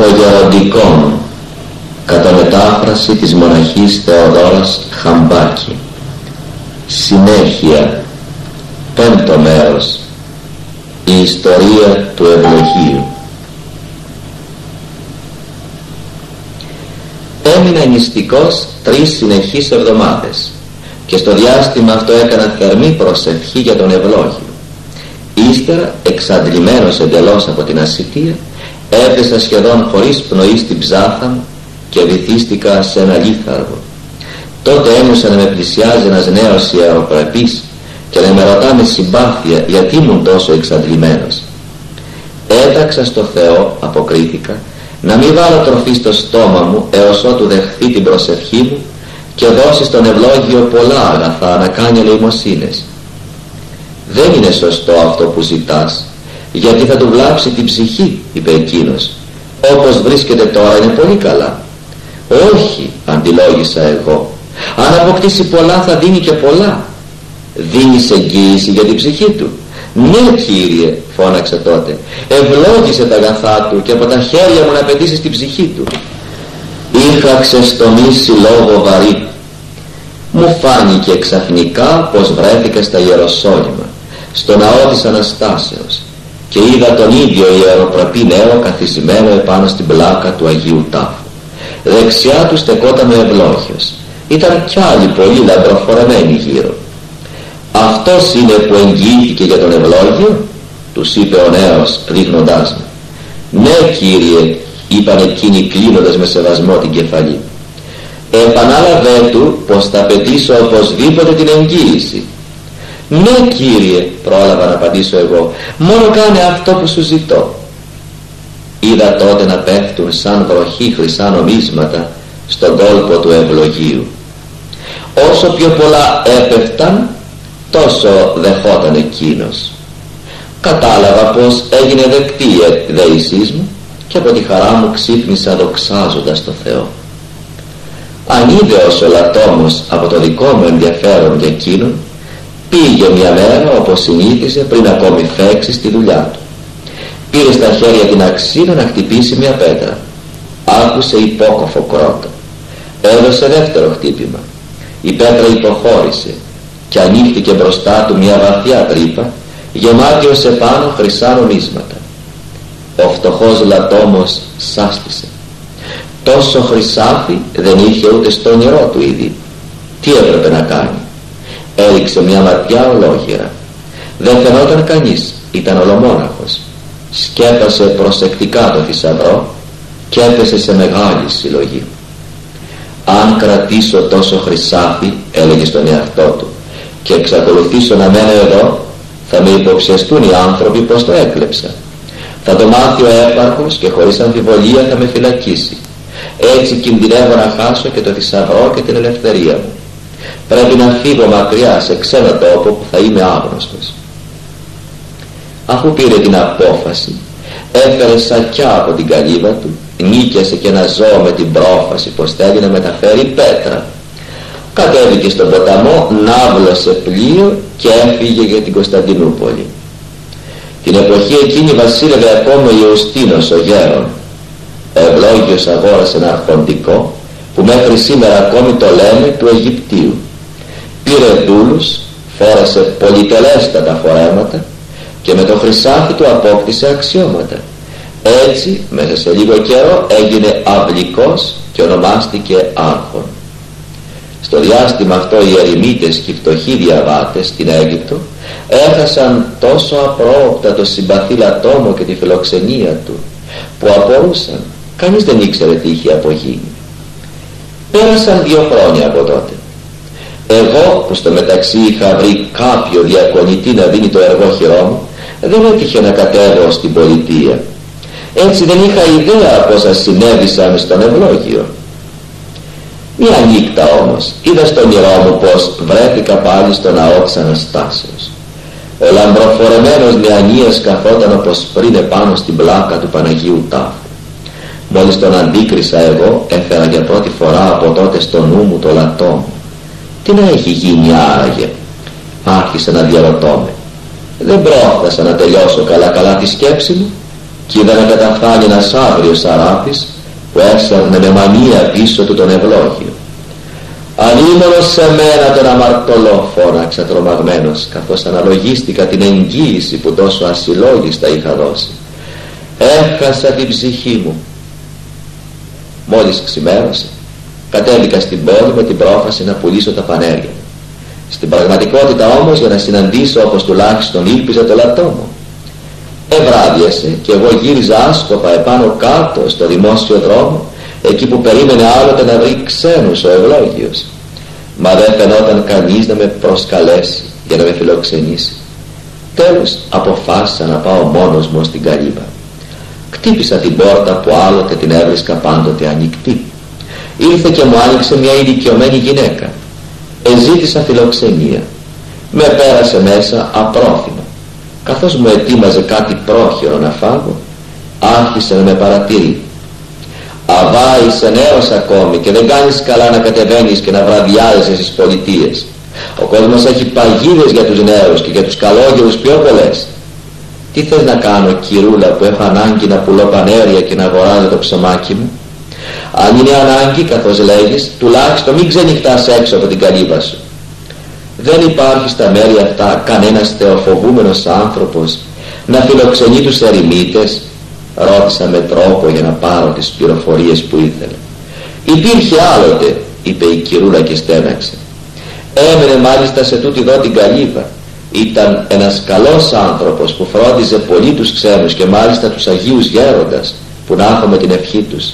το γεροντικό κατά μετάφραση της μοναχής Θεοδόρας Χαμπάκη. Συνέχεια. Πέμπτο μέρος. Η ιστορία του ευλογίου. Έμεινα νηστικός τρεις συνεχείς εβδομάδες και στο διάστημα αυτό έκανα θερμή προσευχή για τον ευλόγιο. Ύστερα εξαντλημένος εντελώς από την ασυτεία έπεσα σχεδόν χωρίς πνοή στην ψάθα μου και βυθίστηκα σε ένα λίθαργο. Τότε ένιωσα να με πλησιάζει ένας νέος ιεροπρεπής και να με ρωτά με συμπάθεια γιατί ήμουν τόσο εξαντλημένος. Έταξα στο Θεό αποκρίθηκα να μην βάλω τροφή στο στόμα μου έως ότου δεχθεί την προσευχή μου και δώσει στον ευλόγιο πολλά αγαθά να κάνει ελεημοσύνες. Δεν είναι σωστό αυτό που ζητάς γιατί θα του βλάψει την ψυχή είπε εκείνος. Όπως βρίσκεται τώρα είναι πολύ καλά. Όχι αντιλόγησα εγώ. Αν αποκτήσει πολλά θα δίνει και πολλά. Δίνεις εγγύηση για την ψυχή του. Ναι Κύριε φώναξε τότε. Ευλόγησε τα αγαθά του και από τα χέρια μου να πετήσεις την ψυχή του. Είχα ξεστομίσει λόγο βαρύ. Μου φάνηκε ξαφνικά πως βρέθηκα στα Ιεροσόλυμα στο ναό της Αναστάσεως και είδα τον ίδιο ιεροπραπή νέο καθισμένο επάνω στην πλάκα του Αγίου Τάφου. Δεξιά του στεκόταν ο ευλόγιος. Ήταν κι άλλοι πολύ λαμπροφορεμένοι γύρω. Αυτός είναι που εγγυήθηκε για τον ευλόγιο; τους είπε ο νέος ρίχνοντάς μου. Ναι κύριε είπαν εκείνοι κλείνοντας με σεβασμό την κεφαλή επανάλαβε του πως θα πετήσω οπωσδήποτε την εγγύηση ναι κύριε πρόλαβα να απαντήσω εγώ. Μόνο κάνε αυτό που σου ζητώ. Είδα τότε να πέφτουν σαν βροχή χρυσά νομίσματα στον κόλπο του ευλογίου. Όσο πιο πολλά έπεφταν τόσο δεχόταν εκείνος. Κατάλαβα πως έγινε δεκτή η δέησής μου και από τη χαρά μου ξύπνησα δοξάζοντας το Θεό. Ανίδεος ο λατόμος από το δικό μου ενδιαφέρον για εκείνον πήγε μια μέρα όπως συνήθιζε πριν ακόμη φέξει στη δουλειά του. Πήρε στα χέρια την αξίνα να χτυπήσει μια πέτρα. Άκουσε υπόκοφο κρότο έδωσε δεύτερο χτύπημα. Η πέτρα υποχώρησε και ανοίχτηκε μπροστά του μια βαθιά τρύπα γεμάτη ως επάνω χρυσά νομίσματα. Ο φτωχός λατόμος σάστησε. Τόσο χρυσάφι δεν είχε ούτε στο νερό του ήδη. Τι έπρεπε να κάνει; Έριξε μια ματιά ολόγερα δεν φαινόταν κανείς ήταν ολομόναχος. Σκέπασε προσεκτικά το θησαυρό και έπεσε σε μεγάλη συλλογή. Αν κρατήσω τόσο χρυσάφι έλεγε στον εαυτό του και εξακολουθήσω να μένω εδώ θα με υποψιαστούν οι άνθρωποι πως το έκλεψα. Θα το μάθει ο έπαρχος και χωρίς αμφιβολία θα με φυλακίσει. Έτσι κινδυνεύω να χάσω και το θησαυρό και την ελευθερία μου πρέπει να φύγω μακριά σε ξένο τόπο που θα είμαι άγνωστος. Αφού πήρε την απόφαση έφερε σακιά από την καλύβα του νίκιασε και ένα ζώο με την πρόφαση πως θέλει να μεταφέρει πέτρα. Κατέβηκε στον ποταμό ναύλωσε πλοίο και έφυγε για την Κωνσταντινούπολη. Την εποχή εκείνη βασίλευε ακόμα ο Ιωστίνος ο γέρον. Ευλόγιος αγόρασε ένα αρχοντικό που μέχρι σήμερα ακόμη το λένε του Αιγυπτίου πήρε δούλους φόρασε πολυτελέστατα φορέματα και με το χρυσάφι του απόκτησε αξιώματα. Έτσι μέσα σε λίγο καιρό έγινε αυλικός και ονομάστηκε άρχον. Στο διάστημα αυτό οι ερημίτες και οι φτωχοί διαβάτες στην Αίγυπτο έχασαν τόσο απρόοπτα το συμπαθή λατόμο και τη φιλοξενία του που απορούσαν κανείς δεν ήξερε τι είχε απογίνει. Πέρασαν δύο χρόνια από τότε εγώ που στο μεταξύ είχα βρει κάποιο διακονητή να δίνει το εργόχειρό μου δεν έτυχε να κατέβω στην πολιτεία. Έτσι δεν είχα ιδέα πόσα συνέβησαν στον ευλόγιο. Μια νύχτα όμως είδα στον όνειρό μου πως βρέθηκα πάλι στο ναό της Αναστάσεως. Ο λαμπροφορεμένος Λεανίας καθόταν όπως πριν επάνω στην πλάκα του Παναγίου Τάφου. Μόλις τον αντίκρισα εγώ έφερα για πρώτη φορά από τότε στο νου μου το λατό μου τι να έχει γίνει άραγε άρχισε να διαρωτώ με δεν πρόφτασα να τελειώσω καλά καλά τη σκέψη μου κι είδα να καταφθάνει ένας άγριος αράπης που έσαρνε με μανία πίσω του τον ευλόγιο. Ανήμωνος σε μένα τον αμαρτωλό φώναξα τρομαγμένος καθώς αναλογίστηκα την εγγύηση που τόσο ασυλλόγιστα είχα δώσει. Έχασα την ψυχή μου. Μόλις ξημέρωσε κατέβηκα στην πόλη με την πρόφαση να πουλήσω τα πανέρια. Στην πραγματικότητα όμως για να συναντήσω όπως τουλάχιστον ήλπιζα το λατό μου. Ευράδιασε και εγώ γύριζα άσκοπα επάνω κάτω στο δημόσιο δρόμο εκεί που περίμενε άλλοτε να βρει ξένους ο ευλόγιος. Μα δεν φαινόταν κανείς να με προσκαλέσει για να με φιλοξενήσει. Τέλος αποφάσισα να πάω μόνος μου στην Καλύβα. Κτύπησα την πόρτα που άλλοτε την έβρισκα πάντοτε ανοιχτή. Ήρθε και μου άνοιξε μια ηλικιωμένη γυναίκα. Εζήτησα φιλοξενία. Με πέρασε μέσα απρόθυμο. Καθώς μου ετοίμαζε κάτι πρόχειρο να φάγω, άρχισε να με παρατηρεί. Αβά είσαι νέος ακόμη και δεν κάνεις καλά να κατεβαίνεις και να βραδιάζεις στις πολιτείες. Ο κόσμος έχει παγίδες για τους νέους και για τους καλόγερους πιο πολλές. Τι θες να κάνω κυρούλα που έχω ανάγκη να πουλώ πανέρια και να αγοράζω το ψωμάκι μου; Αν είναι ανάγκη καθώς λέγεις τουλάχιστον μην ξενυχτάς έξω από την καλύβα σου. Δεν υπάρχει στα μέρη αυτά κανένας θεοφοβούμενος άνθρωπος να φιλοξενεί τους ερημίτες ρώτησα με τρόπο για να πάρω τις πληροφορίες που ήθελα. Υπήρχε άλλοτε είπε η κυρούλα και στέναξε. Έμενε μάλιστα σε τούτη εδώ την καλύβα. Ήταν ένας καλός άνθρωπος που φρόντιζε πολύ τους ξένους και μάλιστα τους Αγίους Γέροντας που να έχουμε την ευχή τους.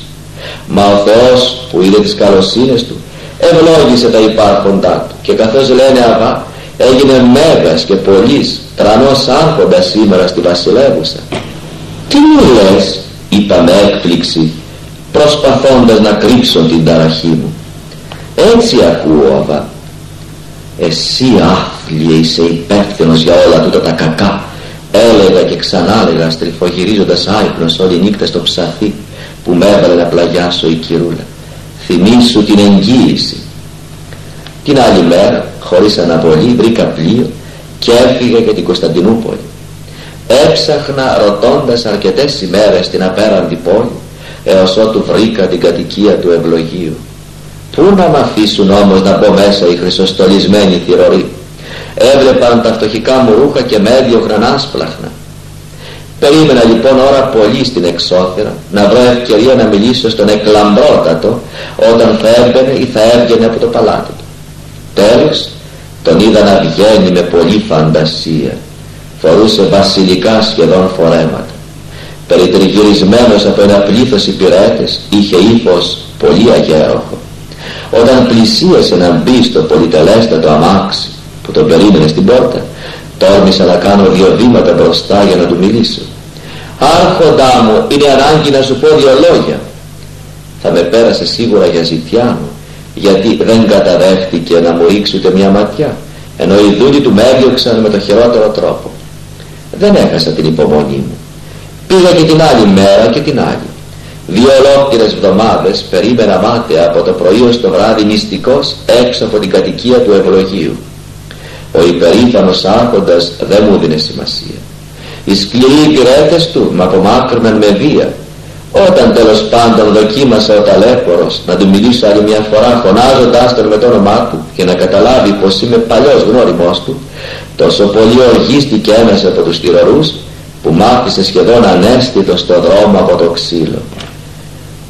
Μα ο Θεός που είδε τις καλοσύνες του ευλόγησε τα υπάρχοντά του και καθώς λένε αβά έγινε μέγας και πολύς τρανός άρχοντας σήμερα στη βασιλεύουσα. Τι μου λες είπα με έκπληξη προσπαθώντας να κρύψω την ταραχή μου. Έτσι ακούω αβά. Εσύ άθλιε είσαι υπεύθυνος για όλα τούτα τα κακά έλεγα και ξανά έλεγα στριφογυρίζοντας άϊπνος όλη νύχτα στο ψαθί που με έβαλε να πλαγιάσω η κυρούλα. Θυμήσου την εγγύηση. Την άλλη μέρα χωρίς αναβολή βρήκα πλοίο και έφυγα για την Κωνσταντινούπολη. Έψαχνα ρωτώντας αρκετές ημέρες την απέραντη πόλη έως ότου βρήκα την κατοικία του ευλογίου. Πού να μ' αφήσουν όμως να μπω μέσα οι χρυσοστολισμένοι θηροροί; Έβλεπαν τα φτωχικά μου ρούχα και με έδιωχναν άσπλαχνα Περίμενα λοιπόν ώρα πολύ στην εξώθερα να βρω ευκαιρία να μιλήσω στον εκλαμπρότατο όταν θα έμπαινε ή θα έβγαινε από το παλάτι του. Τέλος τον είδα να βγαίνει με πολλή φαντασία. Φορούσε βασιλικά σχεδόν φορέματα. Περιτριγυρισμένος από ένα πλήθος υπηρέτες είχε ύφος πολύ αγέροχο. Όταν πλησίασε να μπει στο πολυτελέστατο αμάξι που τον περίμενε στην πόρτα Τόλμησα να κάνω δύο βήματα μπροστά για να του μιλήσω. Άρχοντά μου, είναι ανάγκη να σου πω δύο λόγια. Θα με πέρασε σίγουρα για ζητιά μου, γιατί δεν καταδέχτηκε να μου ρίξει ούτε μια ματιά, ενώ οι δούλοι του με έδιωξαν με το χειρότερο τρόπο. Δεν έχασα την υπομονή μου. Πήγα και την άλλη μέρα και την άλλη. Δύο ολόκληρες εβδομάδες περίμενα μάταια από το πρωί ως το βράδυ μυστικός έξω από την κατοικία του ευλογίου ο υπερήφανος άρχοντας δεν μου δίνει σημασία. Οι σκληροί υπηρέτες του με απομάκρυναν με βία. Όταν τέλος πάντων δοκίμασα ο ταλέπορος να του μιλήσω άλλη μια φορά φωνάζοντάς τον με το όνομά του και να καταλάβει πως είμαι παλιός γνώριμός του, τόσο πολύ οργίστηκε ένας από τους τυρορούς που μ' άφησε σχεδόν ανέστητος στο δρόμο από το ξύλο.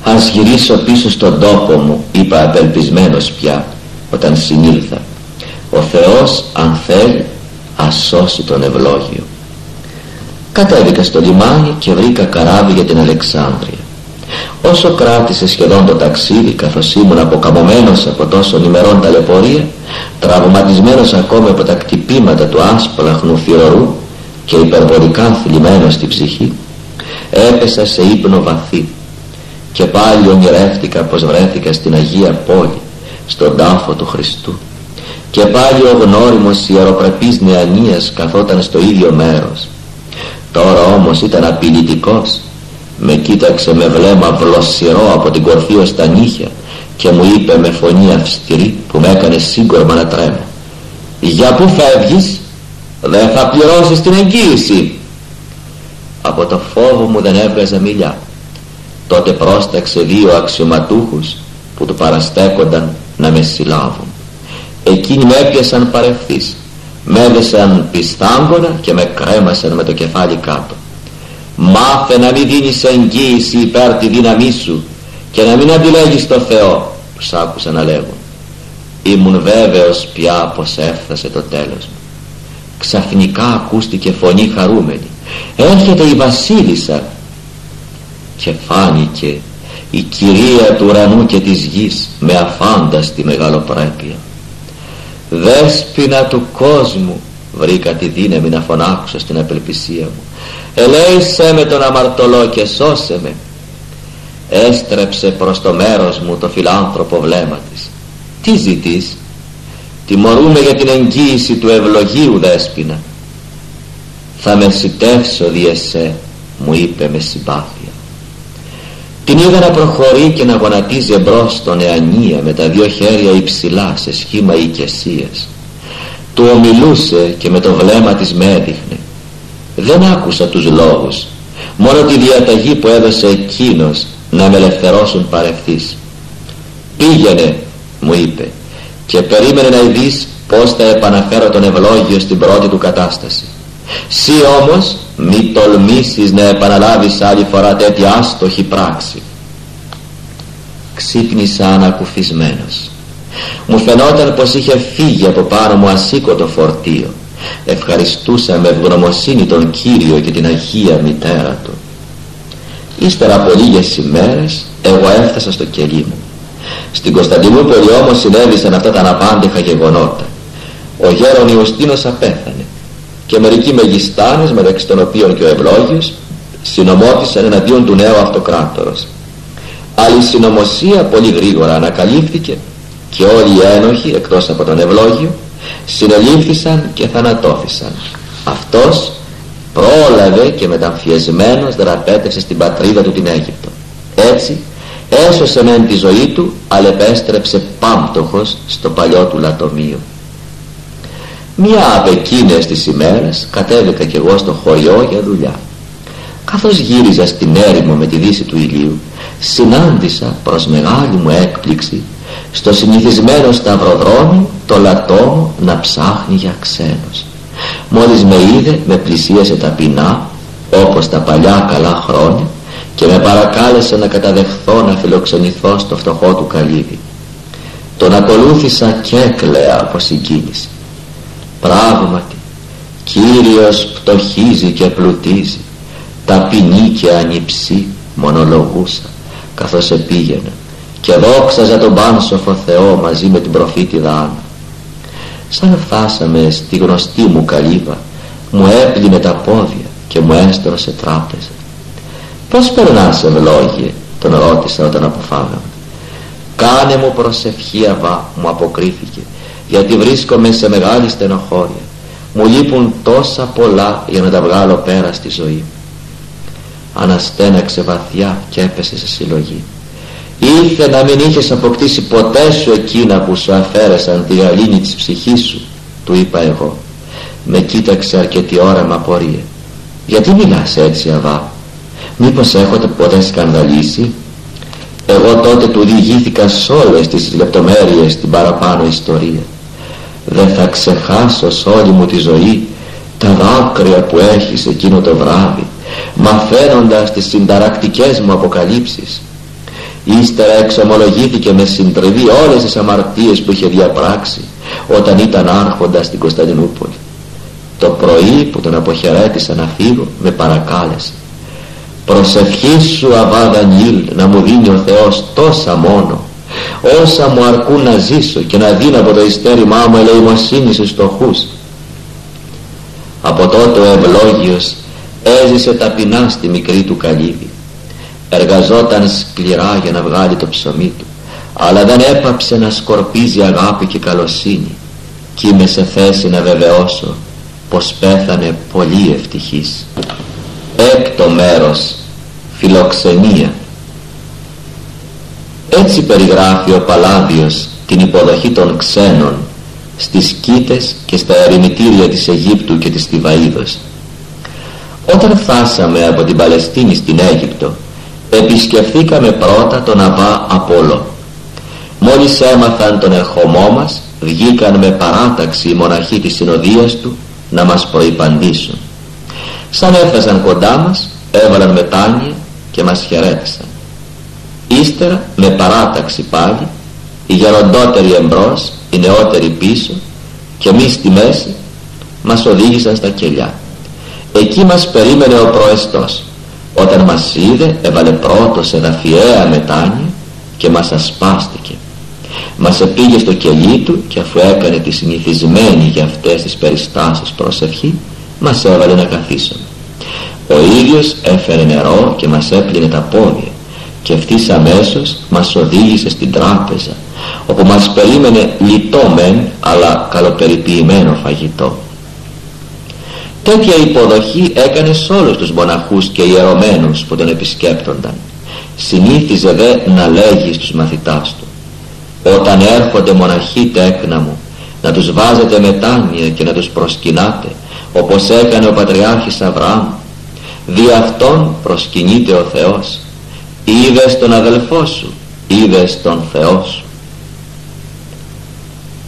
Ας γυρίσω πίσω στον τόπο μου, είπα απελπισμένος πια, όταν συνήλθα ο Θεός αν θέλει ας σώσει τον ευλόγιο. Κατέβηκα στο λιμάνι και βρήκα καράβι για την Αλεξάνδρεια. Όσο κράτησε σχεδόν το ταξίδι καθώς ήμουν αποκαμωμένος από τόσων ημερών ταλαιπωρία τραυματισμένος ακόμα από τα κτυπήματα του άσπλαχνου θηρορού και υπερβολικά θλιμμένος στη ψυχή έπεσα σε ύπνο βαθύ και πάλι ονειρεύτηκα πως βρέθηκα στην Αγία Πόλη στον τάφο του Χριστού και πάλι ο γνώριμος ιεροπρεπής νεανίας καθόταν στο ίδιο μέρος. Τώρα όμως ήταν απειλητικός. Με κοίταξε με βλέμμα βλοσιρό από την κορφή ως τα νύχια και μου είπε με φωνή αυστηρή που με έκανε σύγκορμα να τρέμω. «Για πού φεύγεις, δεν θα πληρώσεις την εγγύηση» από το φόβο μου δεν έβγαζα μιλιά. Τότε πρόσταξε δύο αξιωματούχους που του παραστέκονταν να με συλλάβουν εκείνοι με έπιασαν παρευθείς με έδεσαν πιστάγκωνα και με κρέμασαν με το κεφάλι κάτω. Μάθε να μην δίνεις εγγύηση υπέρ τη δύναμή σου και να μην αντιλέγεις το Θεό τους άκουσα να λέγουν. Ήμουν βέβαιος πια πως έφτασε το τέλος μου. Ξαφνικά ακούστηκε φωνή χαρούμενη. Έρχεται η βασίλισσα και φάνηκε η κυρία του ουρανού και της γης με αφάνταστη μεγαλοπρέπεια δέσποινα του κόσμου βρήκα τη δύναμη να φωνάξω στην απελπισία μου. Ελέησέ με τον αμαρτωλό και σώσε με. Έστρεψε προς το μέρος μου το φιλάνθρωπο βλέμμα της. Τι ζητείς; Τιμωρούμε για την εγγύηση του ευλογίου δέσποινα. Θα με σιτεύσω διεσέ μου είπε με συμπάθεια την είδα να προχωρεί και να γονατίζει εμπρός στον αιανία με τα δύο χέρια υψηλά σε σχήμα οικεσίας. Του ομιλούσε και με το βλέμμα της με έδειχνε. Δεν άκουσα τους λόγους μόνο τη διαταγή που έδωσε εκείνος να με ελευθερώσουν παρευθείς πήγαινε μου είπε και περίμενε να ειδείς πως θα επαναφέρω τον ευλόγιο στην πρώτη του κατάσταση. Σύ όμως μη τολμήσεις να επαναλάβεις άλλη φορά τέτοια άστοχη πράξη. Ξύπνησα ανακουφισμένος. Μου φαινόταν πως είχε φύγει από πάνω μου ασήκωτο φορτίο. Ευχαριστούσα με ευγνωμοσύνη τον Κύριο και την Αγία Μητέρα Του. Ύστερα από λίγες ημέρες εγώ έφτασα στο κελί μου. Στην Κωνσταντινούπολη όμως συνέβησαν αυτά τα αναπάντεχα γεγονότα. Ο γέρον Ιωστίνος απέθανε και μερικοί μεγιστάνες μεταξύ των οποίων και ο Ευλόγιος συνομώτησαν εναντίον του νέου αυτοκράτορος. Αλλά η συνωμοσία πολύ γρήγορα ανακαλύφθηκε και όλοι οι ένοχοι εκτός από τον Ευλόγιο συνελήφθησαν και θανατώθησαν. Αυτός πρόλαβε και μεταμφιεσμένος δραπέτευσε στην πατρίδα του την Αίγυπτο. Έτσι έσωσε μεν τη ζωή του αλλά επέστρεψε πάμπτωχος στο παλιό του λατομείο Μία από εκείνες τις ημέρες κατέβηκα κι εγώ στο χωριό για δουλειά. Καθώς γύριζα στην έρημο με τη δύση του ηλίου, συνάντησα προς μεγάλη μου έκπληξη στο συνηθισμένο σταυροδρόμι το λατόμο να ψάχνει για ξένος. Μόλις με είδε με πλησίασε ταπεινά όπως τα παλιά καλά χρόνια και με παρακάλεσε να καταδεχθώ να φιλοξενηθώ στο φτωχό του καλύβι. Τον ακολούθησα και έκλαια από συγκίνηση. Πράγματι, Κύριος πτωχίζει και πλουτίζει, ταπεινή και ανυψή μονολογούσα, καθώς επήγαινα και δόξαζα τον πάνσοφο Θεό μαζί με την προφήτηδα Άννα. Σαν φτάσαμε στη γνωστή μου καλύβα, μου έπλυνε τα πόδια και μου έστρωσε τράπεζα. «Πώς περνάς ευλόγιε» τον ρώτησα όταν αποφάγαμε. «Κάνε μου προσευχή αβά» μου αποκρίθηκε γιατί βρίσκομαι σε μεγάλη στενοχώρια. Μου λείπουν τόσα πολλά για να τα βγάλω πέρα στη ζωή. Αναστέναξε βαθιά και έπεσε σε συλλογή. Ήρθε να μην είχες αποκτήσει ποτέ σου εκείνα που σου αφαίρεσαν τη γαλήνη της ψυχής σου του είπα εγώ. Με κοίταξε αρκετή ώρα με απορία γιατί μιλάς έτσι αβά; Μήπως έχω ποτέ σκανδαλίσει; Εγώ τότε του διηγήθηκα σε όλες τις λεπτομέρειες την παραπάνω ιστορία δεν θα ξεχάσω σε όλη μου τη ζωή τα δάκρυα που έχεις εκείνο το βράδυ μαθαίνοντας τις συνταρακτικές μου αποκαλύψεις. Ύστερα εξομολογήθηκε με συντριβή όλες τις αμαρτίες που είχε διαπράξει όταν ήταν άρχοντας στην Κωνσταντινούπολη. Το πρωί που τον αποχαιρέτησα να φύγω με παρακάλεσε. Προσευχή σου Αβά Δανιήλ να μου δίνει ο Θεός τόσα μόνο όσα μου αρκούν να ζήσω και να δίνω από το ειστέρημά μου ελεημοσύνη στους στοχούς. Από τότε ο ευλόγιος έζησε ταπεινά στη μικρή του καλύβη. Εργαζόταν σκληρά για να βγάλει το ψωμί του αλλά δεν έπαψε να σκορπίζει αγάπη και καλοσύνη. Κι είμαι σε θέση να βεβαιώσω πως πέθανε πολύ ευτυχής. Έκτο μέρος φιλοξενία έτσι περιγράφει ο Παλάδιος την υποδοχή των ξένων στις Κίτες και στα ερημητήρια της Αιγύπτου και της Θηβαΐδος. Όταν φτάσαμε από την Παλαιστίνη στην Αίγυπτο επισκεφθήκαμε πρώτα τον Αβά Απόλο. Μόλις έμαθαν τον ερχομό μας βγήκαν με παράταξη οι μοναχοί της συνοδείας του να μας προϋπαντήσουν. Σαν έφτασαν κοντά μας έβαλαν μετάνια και μας χαιρέτησαν. Ύστερα με παράταξη πάλι οι γεροντότεροι εμπρός, οι νεότεροι πίσω και εμείς στη μέση μας οδήγησαν στα κελιά. Εκεί μας περίμενε ο προεστός. Όταν μας είδε έβαλε πρώτο σε δαφιαία μετάνια και μας ασπάστηκε. Μας επήγε στο κελί του και αφού έκανε τη συνηθισμένη για αυτές τις περιστάσεις προσευχή μας έβαλε να καθίσουμε. Ο ίδιος έφερε νερό και μας έπλυνε τα πόδια και ευθύς αμέσως μας οδήγησε στην τράπεζα όπου μας περίμενε λιτό μεν αλλά καλοπεριποιημένο φαγητό. Τέτοια υποδοχή έκανε σε όλους τους μοναχούς και ιερωμένους που τον επισκέπτονταν. Συνήθιζε δε να λέγει στους μαθητάς του «Όταν έρχονται μοναχοί τέκνα μου, να τους βάζετε μετάνοια και να τους προσκυνάτε, όπως έκανε ο Πατριάρχης Αβραάμ. Δι' αυτόν προσκυνείται ο Θεός. Είδες τον αδελφό σου, είδες τον Θεό σου».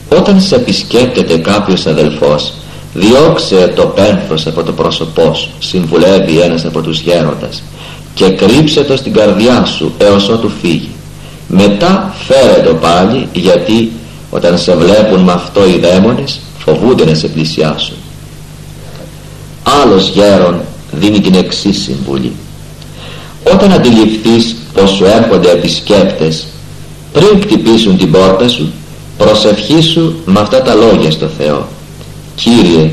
Όταν σε επισκέπτεται κάποιος αδελφός διώξε το πένθος από το πρόσωπό σου συμβουλεύει ένας από τους γέροντας και κρύψε το στην καρδιά σου έως ότου φύγει. Μετά φέρε το πάλι γιατί όταν σε βλέπουν με αυτό οι δαίμονες φοβούνται να σε πλησιάσουν. Άλλος γέρον δίνει την εξής συμβουλή όταν αντιληφθείς πως σου έρχονται επισκέπτες πριν κτυπήσουν την πόρτα σου προσευχήσου με αυτά τα λόγια στο Θεό. Κύριε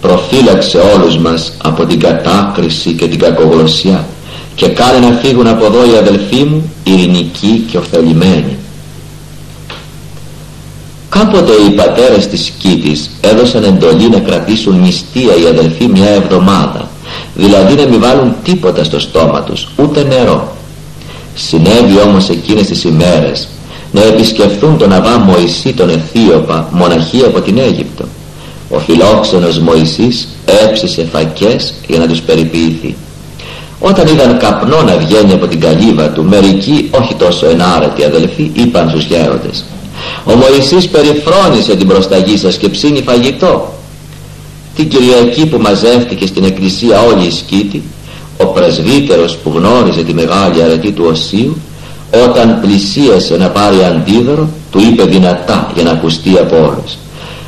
προφύλαξε όλους μας από την κατάκριση και την κακογλωσσιά και κάνε να φύγουν από εδώ οι αδελφοί μου ειρηνικοί και ωφελημένοι κάποτε οι πατέρες της Κίτης έδωσαν εντολή να κρατήσουν νηστεία οι αδελφοί μια εβδομάδα δηλαδή να μην βάλουν τίποτα στο στόμα τους ούτε νερό. Συνέβη όμως εκείνες τις ημέρες να επισκεφθούν τον Αβά Μωυσή τον Αιθίωπα μοναχή από την Αίγυπτο. Ο φιλόξενος Μωυσής έψησε φακές για να τους περιποιηθεί. Όταν είδαν καπνό να βγαίνει από την καλύβα του μερικοί όχι τόσο ενάρετοι αδελφοί είπαν στους γέροντες ο Μωυσής περιφρόνησε την προσταγή σας και ψήνει φαγητό την Κυριακή που μαζεύτηκε στην εκκλησία όλη η σκήτη ο πρεσβύτερος που γνώριζε τη μεγάλη αρετή του Οσίου όταν πλησίασε να πάρει αντίδωρο του είπε δυνατά για να ακουστεί από όλους.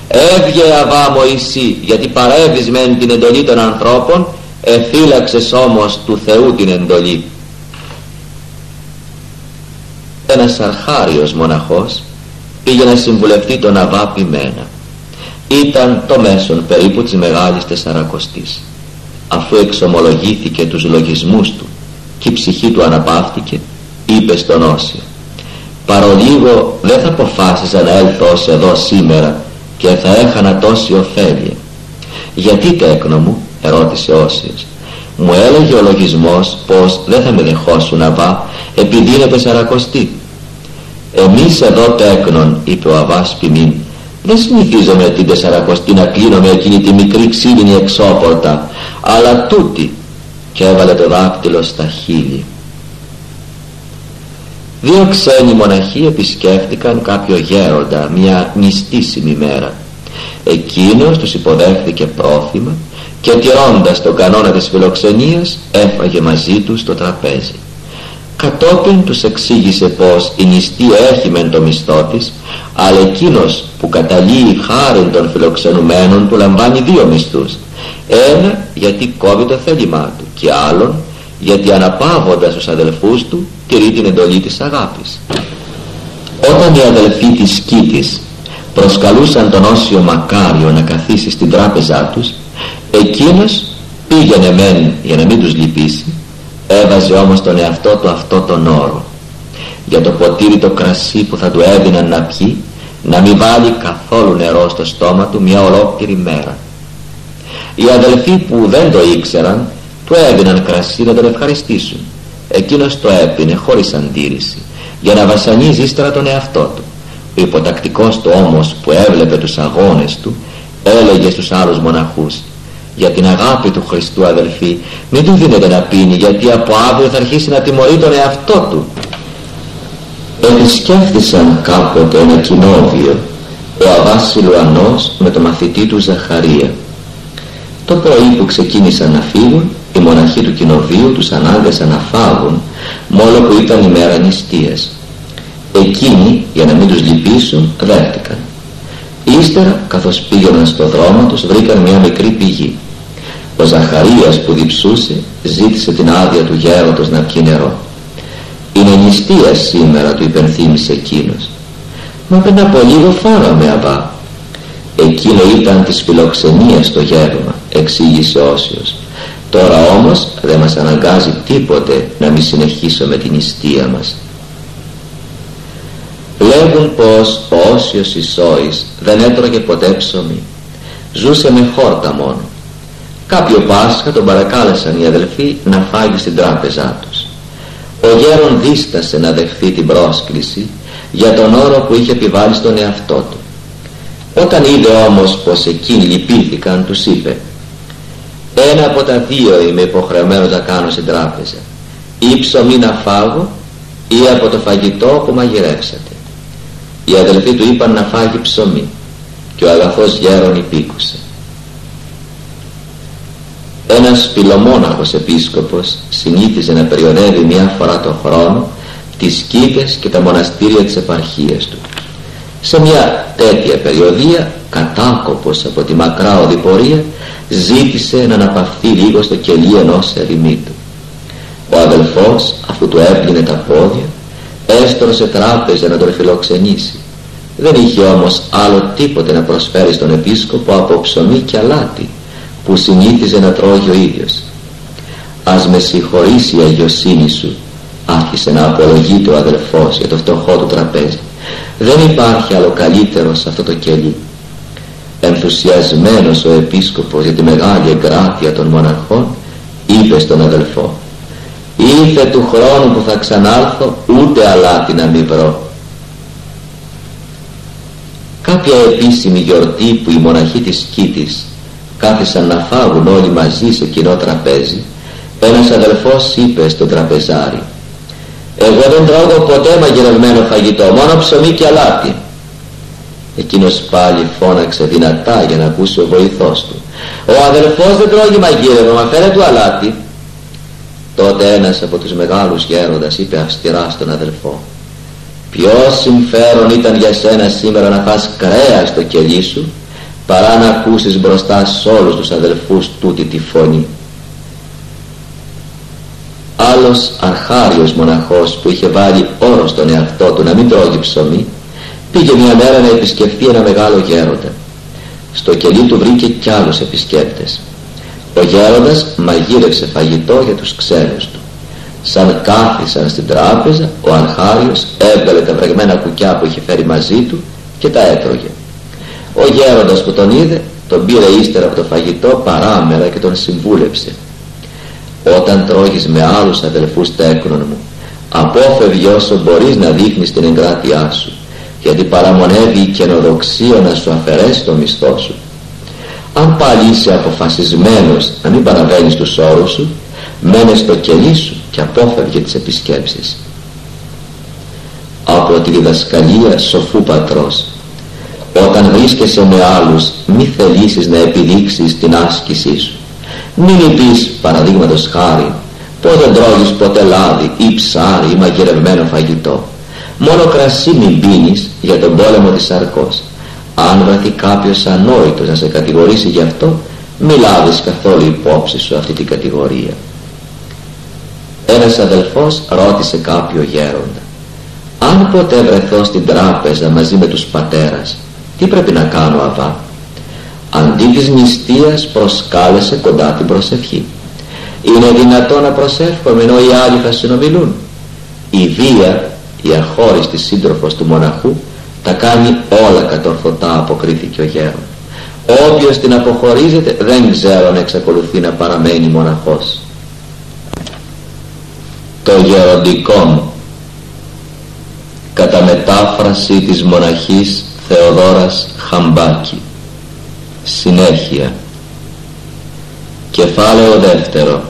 Έβγε αβά Μωυσή γιατί παρέβεις μεν την εντολή των ανθρώπων εφύλαξες όμως του Θεού την εντολή ένας αρχάριος μοναχός πήγε να συμβουλευτεί τον Αβά Πιμένα ήταν το μέσον περίπου της Μεγάλης Τεσσαρακοστής. Αφού εξομολογήθηκε τους λογισμούς του και η ψυχή του αναπαύτηκε είπε στον Όσιο παρολίγο δεν θα αποφάσιζα να έλθω εδώ σήμερα και θα έχανα τόση ωφέλεια. Γιατί τέκνο μου ερώτησε Όσιος μου έλεγε ο λογισμός πως δεν θα με δεχόσουν Αβά επειδή είναι τεσσαρακοστή εμείς εδώ τέκνον είπε ο Αβάς Πιμήν δεν συνηθίζομαι την τεσσαρακοστή να κλείνω με εκείνη τη μικρή ξύλινη εξώπορτα αλλά τούτη και έβαλε το δάκτυλο στα χείλη Δύο ξένοι μοναχοί επισκέφτηκαν κάποιο γέροντα μια νηστίσιμη μέρα. Εκείνος τους υποδέχθηκε πρόθυμα και τηρώντας τον κανόνα της φιλοξενίας έφαγε μαζί τους το τραπέζι. Κατόπιν τους εξήγησε πως η νηστή έχει μεν το μισθό της, αλλά εκείνος που καταλύει χάρη των φιλοξενουμένων του λαμβάνει δύο μισθούς. Ένα γιατί κόβει το θέλημά του και άλλον γιατί αναπαύοντας τους αδελφούς του τηρεί την εντολή της αγάπης. Όταν οι αδελφοί της Κίτης προσκαλούσαν τον Όσιο Μακάριο να καθίσει στην τράπεζά τους, εκείνος πήγαινε μεν για να μην τους λυπήσει, έβαζε όμως τον εαυτό του αυτό τον όρο. Για το ποτήρι το κρασί που θα του έδιναν να πιει, να μην βάλει καθόλου νερό στο στόμα του μια ολόκληρη μέρα. Οι αδελφοί που δεν το ήξεραν του έδιναν κρασί να τον ευχαριστήσουν εκείνος το έπινε χωρίς αντίρρηση για να βασανίζει ύστερα τον εαυτό του ο υποτακτικός του όμως που έβλεπε τους αγώνες του έλεγε στους άλλους μοναχούς για την αγάπη του Χριστού αδελφοί. Μην του δίνετε να πίνει γιατί από αύριο θα αρχίσει να τιμωρεί τον εαυτό του. Επισκέφθησαν κάποτε ένα κοινόβιο ο Αβάς Σιλουανός με το μαθητή του Ζαχαρία. Το πρωί που ξεκίνησαν να φύγουν οι μοναχοί του κοινοβίου τους ανάγκασαν να φάγουν μόνο που ήταν η μέρα νηστείας. Εκείνοι για να μην τους λυπήσουν δέχτηκαν ύστερα καθώς πήγαιναν στο δρόμο τους βρήκαν μια μικρή πηγή ο Ζαχαρίας που διψούσε ζήτησε την άδεια του γέροντος να πιει νερό. Είναι νηστεία σήμερα του υπενθύμησε εκείνος. Μα πριν από λίγο φάγαμε αμπά εκείνο ήταν της φιλοξενίας το γεύμα εξήγησε Όσιος. Τώρα όμως δεν μας αναγκάζει τίποτε να μην συνεχίσουμε την νηστεία μας. Λέγουν πως ο Όσιος Ισόης δεν έτρωγε ποτέ ψωμί. Ζούσε με χόρτα μόνο κάποιο Πάσχα τον παρακάλεσαν οι αδελφοί να φάγει στην τράπεζά τους. Ο γέρον δίστασε να δεχθεί την πρόσκληση για τον όρο που είχε επιβάλει στον εαυτό του. Όταν είδε όμως πως εκείνοι λυπήθηκαν τους είπε ένα από τα δύο είμαι υποχρεωμένος να κάνω στην τράπεζα. Ή ψωμί να φάγω ή από το φαγητό που μαγειρεύσατε οι αδελφοί του είπαν να φάγει ψωμί και ο αγαθός γέρον υπήκουσε ένας πυλομόναχος επίσκοπος συνήθιζε να περιοδεύει μια φορά το χρόνο τις κήτες και τα μοναστήρια της επαρχίας του. Σε μια τέτοια περιοδία κατάκοπος από τη μακρά οδηπορία ζήτησε να αναπαυθεί λίγο στο κελί ενός ερημίτου. Ο αδελφός αφού του έπλυνε τα πόδια έστρωσε τράπεζα να τον φιλοξενήσει. Δεν είχε όμως άλλο τίποτε να προσφέρει στον επίσκοπο από ψωμί και αλάτι που συνήθιζε να τρώγει ο ίδιος. Ας με συγχωρήσει η αγιοσύνη σου άρχισε να απολογείται ο αδελφός για το φτωχό του τραπέζι. Δεν υπάρχει άλλο καλύτερο σε αυτό το κελί. Ενθουσιασμένος ο επίσκοπος για τη μεγάλη εγκράτεια των μοναχών είπε στον αδελφό ήρθε του χρόνου που θα ξανάρθω ούτε αλάτι να μην βρω κάποια επίσημη γιορτή που οι μοναχοί της Κίτης κάθισαν να φάγουν όλοι μαζί σε κοινό τραπέζι ένας αδελφός είπε στον τραπεζάρι εγώ δεν τρώγω ποτέ μαγειρευμένο φαγητό μόνο ψωμί και αλάτι εκείνος πάλι φώναξε δυνατά για να ακούσει ο βοηθός του ο αδελφός δεν τρώγει μαγείρευμα μα φέρε του αλάτι τότε ένας από τους μεγάλους γέροντας είπε αυστηρά στον αδελφό ποιος συμφέρον ήταν για σένα σήμερα να φας κρέα στο κελί σου; Παρά να ακούσεις μπροστά σε όλους τους αδελφούς τούτη τη φωνή. Άλλος αρχάριος μοναχός που είχε βάλει όρο στον εαυτό του να μην τρώγει ψωμί πήγε μια μέρα να επισκεφθεί ένα μεγάλο γέροντα. Στο κελί του βρήκε κι άλλους επισκέπτες. Ο γέροντας μαγείρευσε φαγητό για τους ξένους του. Σαν κάθισαν στην τράπεζα ο αρχάριος έβγαλε τα βρεγμένα κουκιά που είχε φέρει μαζί του και τα έτρωγε ο γέροντας που τον είδε τον πήρε ύστερα από το φαγητό παράμερα και τον συμβούλεψε. Όταν τρώγεις με άλλους αδελφούς τέκνων μου απόφευγε όσο μπορείς να δείχνεις την εγκράτειά σου γιατί παραμονεύει η καινοδοξία να σου αφαιρέσει το μισθό σου. Αν πάλι είσαι αποφασισμένος να μην παραβαίνεις τους όρους σου μένε στο κελί σου και απόφευγε τις επισκέψεις από τη διδασκαλία σοφού πατρός όταν βρίσκεσαι με άλλους μη θελήσεις να επιδείξεις την άσκησή σου. Μην πεις παραδείγματος χάρη πως δεν τρώγεις ποτέ λάδι ή ψάρι ή μαγειρευμένο φαγητό. Μόνο κρασί μην πίνεις για τον πόλεμο της σαρκός. Αν βρεθεί κάποιος ανόητος να σε κατηγορήσει γι' αυτό μη λάβεις καθόλου υπόψη σου αυτή την κατηγορία ένας αδελφός ρώτησε κάποιο γέροντα αν ποτέ βρεθώ στην τράπεζα μαζί με τους πατέρας τι πρέπει να κάνω αβά; Αντί της νηστείας προσκάλεσε κοντά την προσευχή. Είναι δυνατό να προσεύχομαι ενώ οι άλλοι θα συνομιλούν. Η βία η αχώριστη σύντροφος του μοναχού τα κάνει όλα κατορθωτά αποκρίθηκε ο γέρον όποιος την αποχωρίζεται δεν ξέρω αν εξακολουθεί να παραμένει μοναχός. Το γεροντικό κατά μετάφραση της μοναχής Θεοδόρας Χαμπάκη. Συνέχεια. Κεφάλαιο δεύτερο.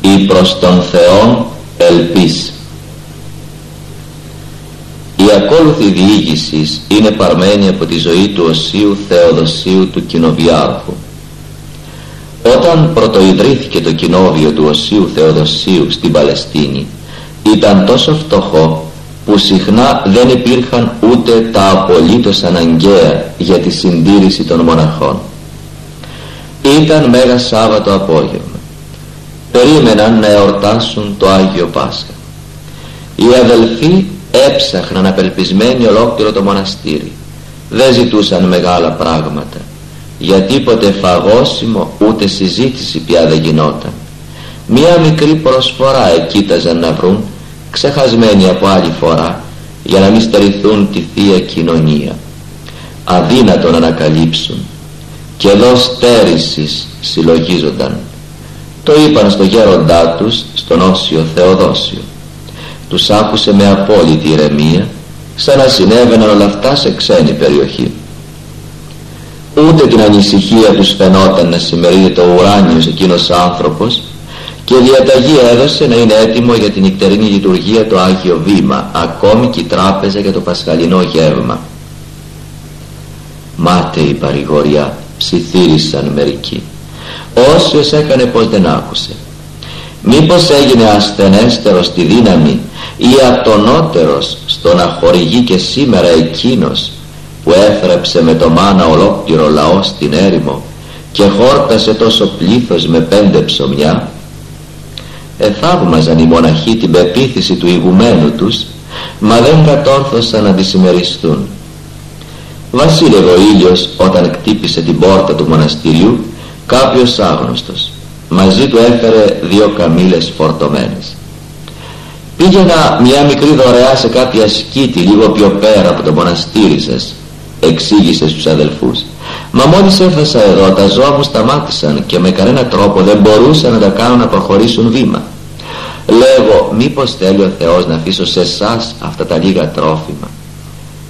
Η προς τον Θεόν ελπίς Η ακόλουθη διήγηση είναι παρμένη από τη ζωή του Οσίου Θεοδοσίου του Κοινοβιάρχου. Όταν πρωτοειδρύθηκε το κοινόβιο του Οσίου Θεοδοσίου στην Παλαιστίνη ήταν τόσο φτωχό που συχνά δεν υπήρχαν ούτε τα απολύτως αναγκαία για τη συντήρηση των μοναχών. Ήταν Μέγα Σάββατο απόγευμα. Περίμεναν να εορτάσουν το Άγιο Πάσχα. Οι αδελφοί έψαχναν απελπισμένοι ολόκληρο το μοναστήρι. Δεν ζητούσαν μεγάλα πράγματα. Για τίποτε φαγόσιμο ούτε συζήτηση πια δεν γινόταν. Μία μικρή προσφορά εκείταζαν να βρουν ξεχασμένοι από άλλη φορά για να μην στερηθούν τη Θεία Κοινωνία. Αδύνατο να ανακαλύψουν και εδώ στέρησης συλλογίζονταν. Το είπαν στο γέροντά τους, στον Όσιο Θεοδόσιο. Τους άκουσε με απόλυτη ηρεμία, σαν να συνέβαιναν όλα αυτά σε ξένη περιοχή. Ούτε την ανησυχία τους φαινόταν να συμμερίζεται ο ουράνιος εκείνος άνθρωπος και διαταγή έδωσε να είναι έτοιμο για την νυχτερινή λειτουργία το Άγιο Βήμα, ακόμη και η τράπεζα για το πασχαλινό γεύμα. η παρηγοριά, ψιθύρισαν μερικοί. Όσιος έκανε πως δεν άκουσε. Μήπως έγινε ασθενέστερος στη δύναμη ή ατονότερος στο να χορηγεί και σήμερα εκείνος που έφρεψε με το μάνα ολόκληρο λαό στην έρημο και χόρτασε τόσο πλήθος με πέντε ψωμιά; Εθαύμαζαν οι μοναχοί την πεποίθηση του ηγουμένου τους μα δεν κατόρθωσαν να τη συμμεριστούν. Βασίλευε ο ήλιος όταν κτύπησε την πόρτα του μοναστηριού κάποιος άγνωστος μαζί του έφερε δύο καμήλες φορτωμένες. Πήγαινα μια μικρή δωρεά σε κάποια σκήτη λίγο πιο πέρα από το μοναστήρι σας εξήγησε στους αδελφούς μα μόλις έφτασα εδώ τα ζώα μου σταμάτησαν και με κανένα τρόπο δεν μπορούσα να τα κάνω να προχωρήσουν βήμα. Λέγω μήπως θέλει ο Θεός να αφήσω σε εσάς αυτά τα λίγα τρόφιμα.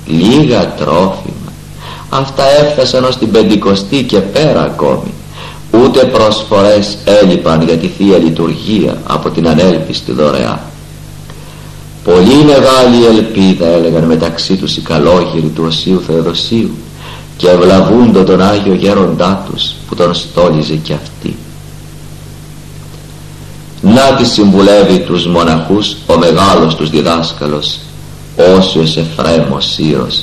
Λίγα τρόφιμα. Αυτά έφτασαν ως την πεντηκοστή και πέρα ακόμη. Ούτε προσφορές έλειπαν για τη Θεία Λειτουργία από την ανέλπιστη δωρεά. Πολύ μεγάλη ελπίδα έλεγαν μεταξύ τους οι καλόγεροι του Οσίου Θεοδοσίου και ευλαβούντο τον Άγιο Γέροντά τους που τον στόλιζε κι αυτή. Να τη συμβουλεύει τους μοναχούς ο μεγάλος τους διδάσκαλος Όσιος Εφραίμος Σύρος.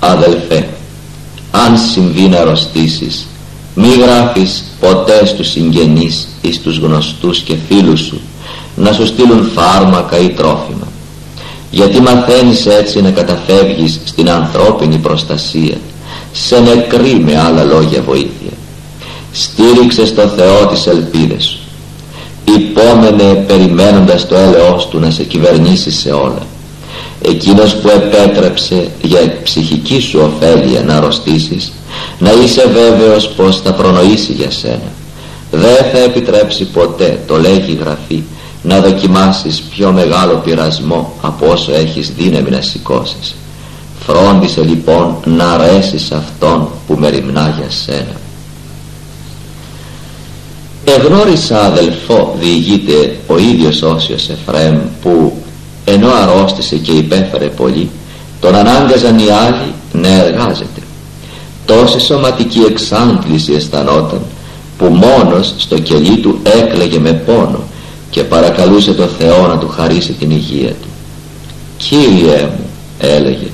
Αδελφέ, αν συμβεί να αρρωστήσεις μη γράφεις ποτέ στους συγγενείς ή στους γνωστούς και φίλους σου να σου στείλουν φάρμακα ή τρόφιμα γιατί μαθαίνεις έτσι να καταφεύγεις στην ανθρώπινη προστασία σε νεκρή με άλλα λόγια βοήθεια. Στήριξε στο Θεό τις ελπίδες σου. Υπόμενε περιμένοντας το έλεος του να σε κυβερνήσει σε όλα. Εκείνος που επέτρεψε για ψυχική σου ωφέλεια να αρρωστήσεις να είσαι βέβαιος πως θα προνοήσει για σένα. Δεν θα επιτρέψει ποτέ το λέγει η Γραφή να δοκιμάσεις πιο μεγάλο πειρασμό από όσο έχεις δύναμη να σηκώσεις. Φρόντισε λοιπόν να αρέσεις αυτόν που μεριμνά για σένα. Εγνώρισα αδελφό διηγείται ο ίδιος Όσιος Εφραίμ που ενώ αρρώστησε και υπέφερε πολύ τον ανάγκαζαν οι άλλοι να εργάζεται. Τόση σωματική εξάντληση αισθανόταν που μόνος στο κελί του έκλαιγε με πόνο και παρακαλούσε το Θεό να του χαρίσει την υγεία του. «Κύριέ μου», έλεγε,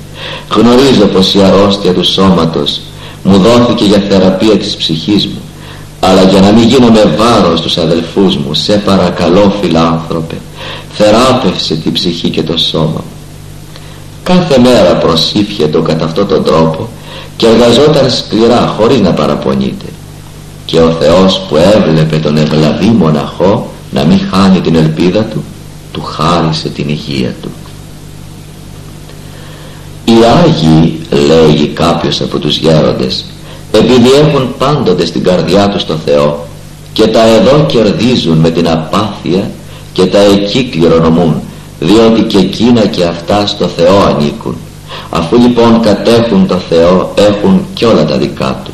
«γνωρίζω πως η αρρώστια του σώματος μου δόθηκε για θεραπεία της ψυχής μου, αλλά για να μην γίνω με βάρος τους αδελφούς μου, σε παρακαλώ φιλάνθρωπε, θεράπευσε την ψυχή και το σώμα μου». Κάθε μέρα προσήφιε κατά αυτόν τον τρόπο και εργαζόταν σκληρά χωρίς να παραπονείται. Και ο Θεός που έβλεπε τον ευλαβή μοναχό να μην χάνει την ελπίδα του του χάρισε την υγεία του. Οι Άγιοι λέγει κάποιος από τους γέροντες επειδή έχουν πάντοτε στην καρδιά τους το Θεό και τα εδώ κερδίζουν με την απάθεια και τα εκεί κληρονομούν διότι και εκείνα και αυτά στο Θεό ανήκουν. Αφού λοιπόν κατέχουν το Θεό έχουν κι όλα τα δικά του.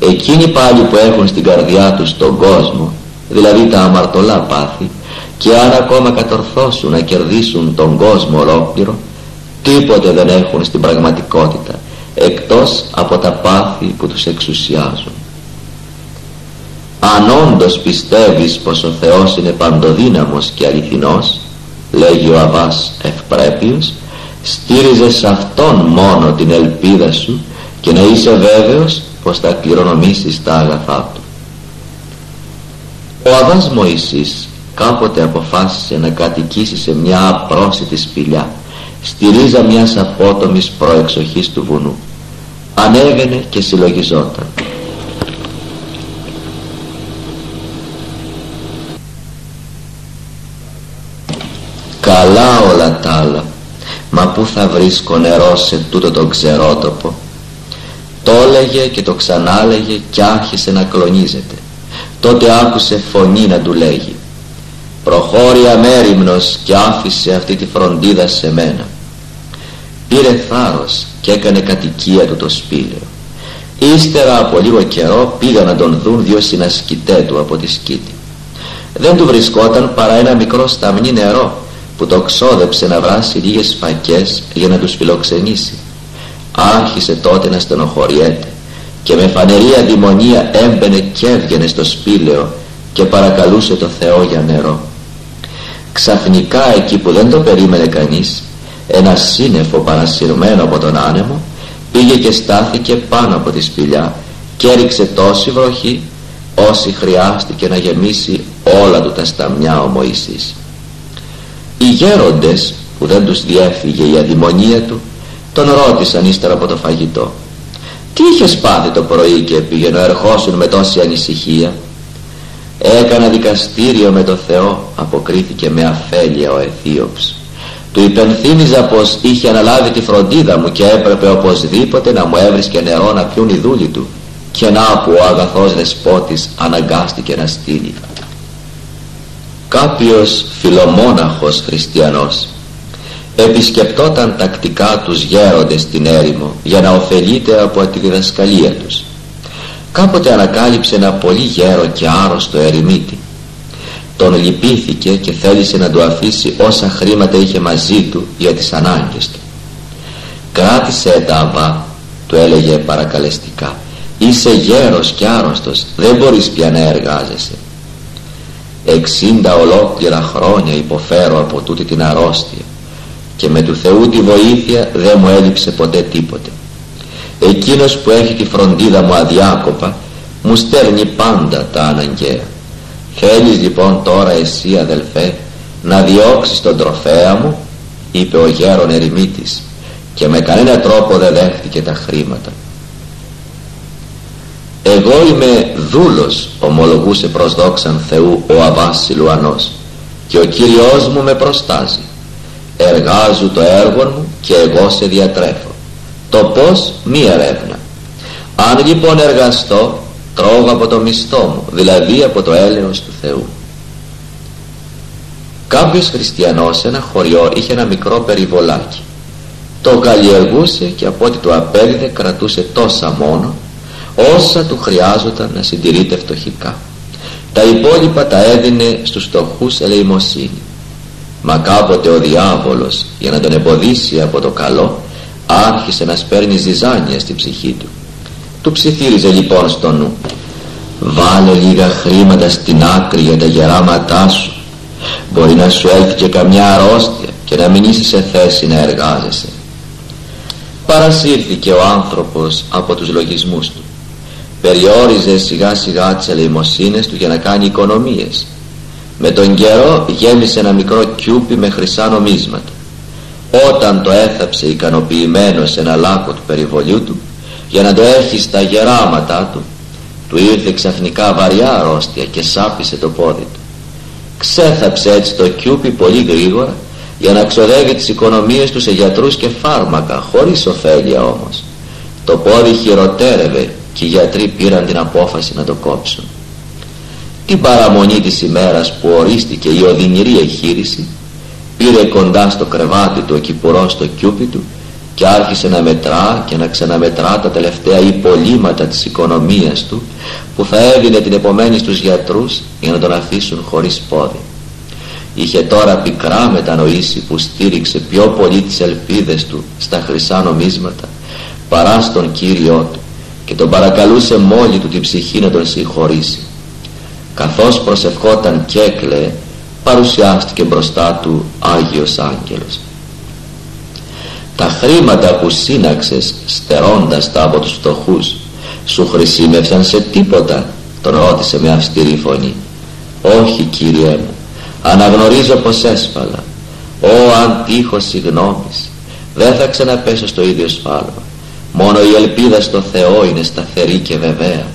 Εκείνοι πάλι που έχουν στην καρδιά τους τον κόσμο δηλαδή τα αμαρτωλά πάθη και αν ακόμα κατορθώσουν να κερδίσουν τον κόσμο ολόκληρο τίποτε δεν έχουν στην πραγματικότητα εκτός από τα πάθη που τους εξουσιάζουν. Αν όντως πιστεύεις πως ο Θεός είναι παντοδύναμος και αληθινός λέγει ο Αβάς ευπρέπειος στήριζε σε Αυτόν μόνο την ελπίδα σου και να είσαι βέβαιος πως θα κληρονομήσεις τα αγαθά Του ο Αβάς Μωυσής κάποτε αποφάσισε να κατοικήσει σε μια απρόσιτη σπηλιά στη ρίζα μιας απότομης προεξοχής του βουνού. Ανέβαινε και συλλογιζόταν. Καλά όλα τα άλλα μα πού θα βρίσκω νερό σε τούτο το ξερότοπο; Το έλεγε και το ξανάλεγε και άρχισε να κλονίζεται τότε άκουσε φωνή να του λέγει προχώρη αμέριμνος και άφησε αυτή τη φροντίδα σε μένα πήρε θάρρος και έκανε κατοικία του το σπήλαιο. Ύστερα από λίγο καιρό πήγαν να τον δουν δύο συνασκητέ του από τη σκήτη. Δεν του βρισκόταν παρά ένα μικρό σταμνί νερό που το ξόδεψε να βράσει λίγες φακές για να τους φιλοξενήσει. Άρχισε τότε να στενοχωριέται και με φανερή αντιμονία έμπαινε και έβγαινε στο σπήλαιο και παρακαλούσε το Θεό για νερό. Ξαφνικά εκεί που δεν το περίμενε κανείς ένα σύννεφο παρασυρμένο από τον άνεμο πήγε και στάθηκε πάνω από τη σπηλιά και έριξε τόση βροχή όση χρειάστηκε να γεμίσει όλα του τα σταμιά ο Μωυσής. Οι γέροντες που δεν τους διέφυγε η αδημονία του τον ρώτησαν ύστερα από το φαγητό τι είχες πάθει το πρωί και πήγε να ερχόσουν με τόση ανησυχία. Έκανα δικαστήριο με το Θεό αποκρίθηκε με αφέλεια ο Αιθίωψ του υπενθύμιζα πως είχε αναλάβει τη φροντίδα μου και έπρεπε οπωσδήποτε να μου έβρισκε νερό να πιούν οι δούλοι του. Και να που ο αγαθός δεσπότης αναγκάστηκε να στείλει. Κάποιος φιλομόναχος χριστιανός επισκεπτόταν τακτικά τους γέροντες στην έρημο για να ωφελείται από τη διδασκαλία τους. Κάποτε ανακάλυψε ένα πολύ γέρο και άρρωστο ερημίτη. Τον λυπήθηκε και θέλησε να του αφήσει όσα χρήματα είχε μαζί του για τις ανάγκες του. Κράτησε τα αμπά του έλεγε παρακαλεστικά. Είσαι γέρος και άρρωστος δεν μπορείς πια να εργάζεσαι εξήντα ολόκληρα χρόνια υποφέρω από τούτη την αρρώστια και με του Θεού τη βοήθεια δεν μου έλειψε ποτέ τίποτε. Εκείνος που έχει τη φροντίδα μου αδιάκοπα μου στέλνει πάντα τα αναγκαία. Θέλεις λοιπόν τώρα εσύ αδελφέ να διώξεις τον τροφέα μου είπε ο γέρον ερημίτης και με κανένα τρόπο δεν δέχτηκε τα χρήματα. Εγώ είμαι δούλος ομολογούσε προς δόξαν Θεού ο Αβάς Σιλουανός και ο Κύριος μου με προστάζει εργάζω το έργο μου και εγώ σε διατρέφω το πως μη ερεύνα. Αν λοιπόν εργαστώ τρώγω από το μισθό μου δηλαδή από το έλεος του Θεού. Κάποιος χριστιανός σε ένα χωριό είχε ένα μικρό περιβολάκι. Το καλλιεργούσε και από ό,τι του απέδιδε κρατούσε τόσα μόνο όσα του χρειάζονταν να συντηρείται φτωχικά. Τα υπόλοιπα τα έδινε στους φτωχούς ελεημοσύνη μα κάποτε ο διάβολος για να τον εμποδίσει από το καλό άρχισε να σπέρνει ζυζάνια στην ψυχή του. Του ψιθύριζε λοιπόν στο νου. Βάλε λίγα χρήματα στην άκρη για τα γεράματά σου. Μπορεί να σου έλθει και καμιά αρρώστια και να μην είσαι σε θέση να εργάζεσαι παρασύρθηκε ο άνθρωπος από τους λογισμούς του. Περιόριζε σιγά σιγά τις ελεημοσύνες του για να κάνει οικονομίες με τον καιρό γέμισε ένα μικρό κιούπι με χρυσά νομίσματα. Όταν το έθαψε ικανοποιημένος σε ένα λάκκο του περιβολιού του για να το έχει στα γεράματά του του ήρθε ξαφνικά βαριά αρρώστια και σάπισε το πόδι του. Ξέθαψε έτσι το κιούπι πολύ γρήγορα για να ξοδεύει τις οικονομίες του σε γιατρούς και φάρμακα χωρίς ωφέλεια όμως. Το πόδι χειροτέρευε και οι γιατροί πήραν την απόφαση να το κόψουν την παραμονή της ημέρας που ορίστηκε η οδυνηρή εγχείρηση πήρε κοντά στο κρεβάτι του ο κυπουρός στο κιούπι του και άρχισε να μετρά και να ξαναμετρά τα τελευταία υπολείμματα της οικονομίας του που θα έδινε την επομένη στους γιατρούς για να τον αφήσουν χωρίς πόδι. Είχε τώρα πικρά μετανοήσει που στήριξε πιο πολύ τις ελπίδες του στα χρυσά νομίσματα παρά στον Κύριό του και τον παρακαλούσε μόλι του την ψυχή να τον συγχωρήσει. Καθώς προσευχόταν και έκλαιε παρουσιάστηκε μπροστά του Άγιος Άγγελος. Τα χρήματα που σύναξες στερώντας τα από τους φτωχούς σου χρησιμεύσαν σε τίποτα τον ρώτησε με αυστηρή φωνή. Όχι Κύριέ μου αναγνωρίζω πως έσφαλα. Ω αν τύχω συγγνώμης δεν θα ξαναπέσω στο ίδιο σφάλμα. Μόνο η ελπίδα στο Θεό είναι σταθερή και βεβαία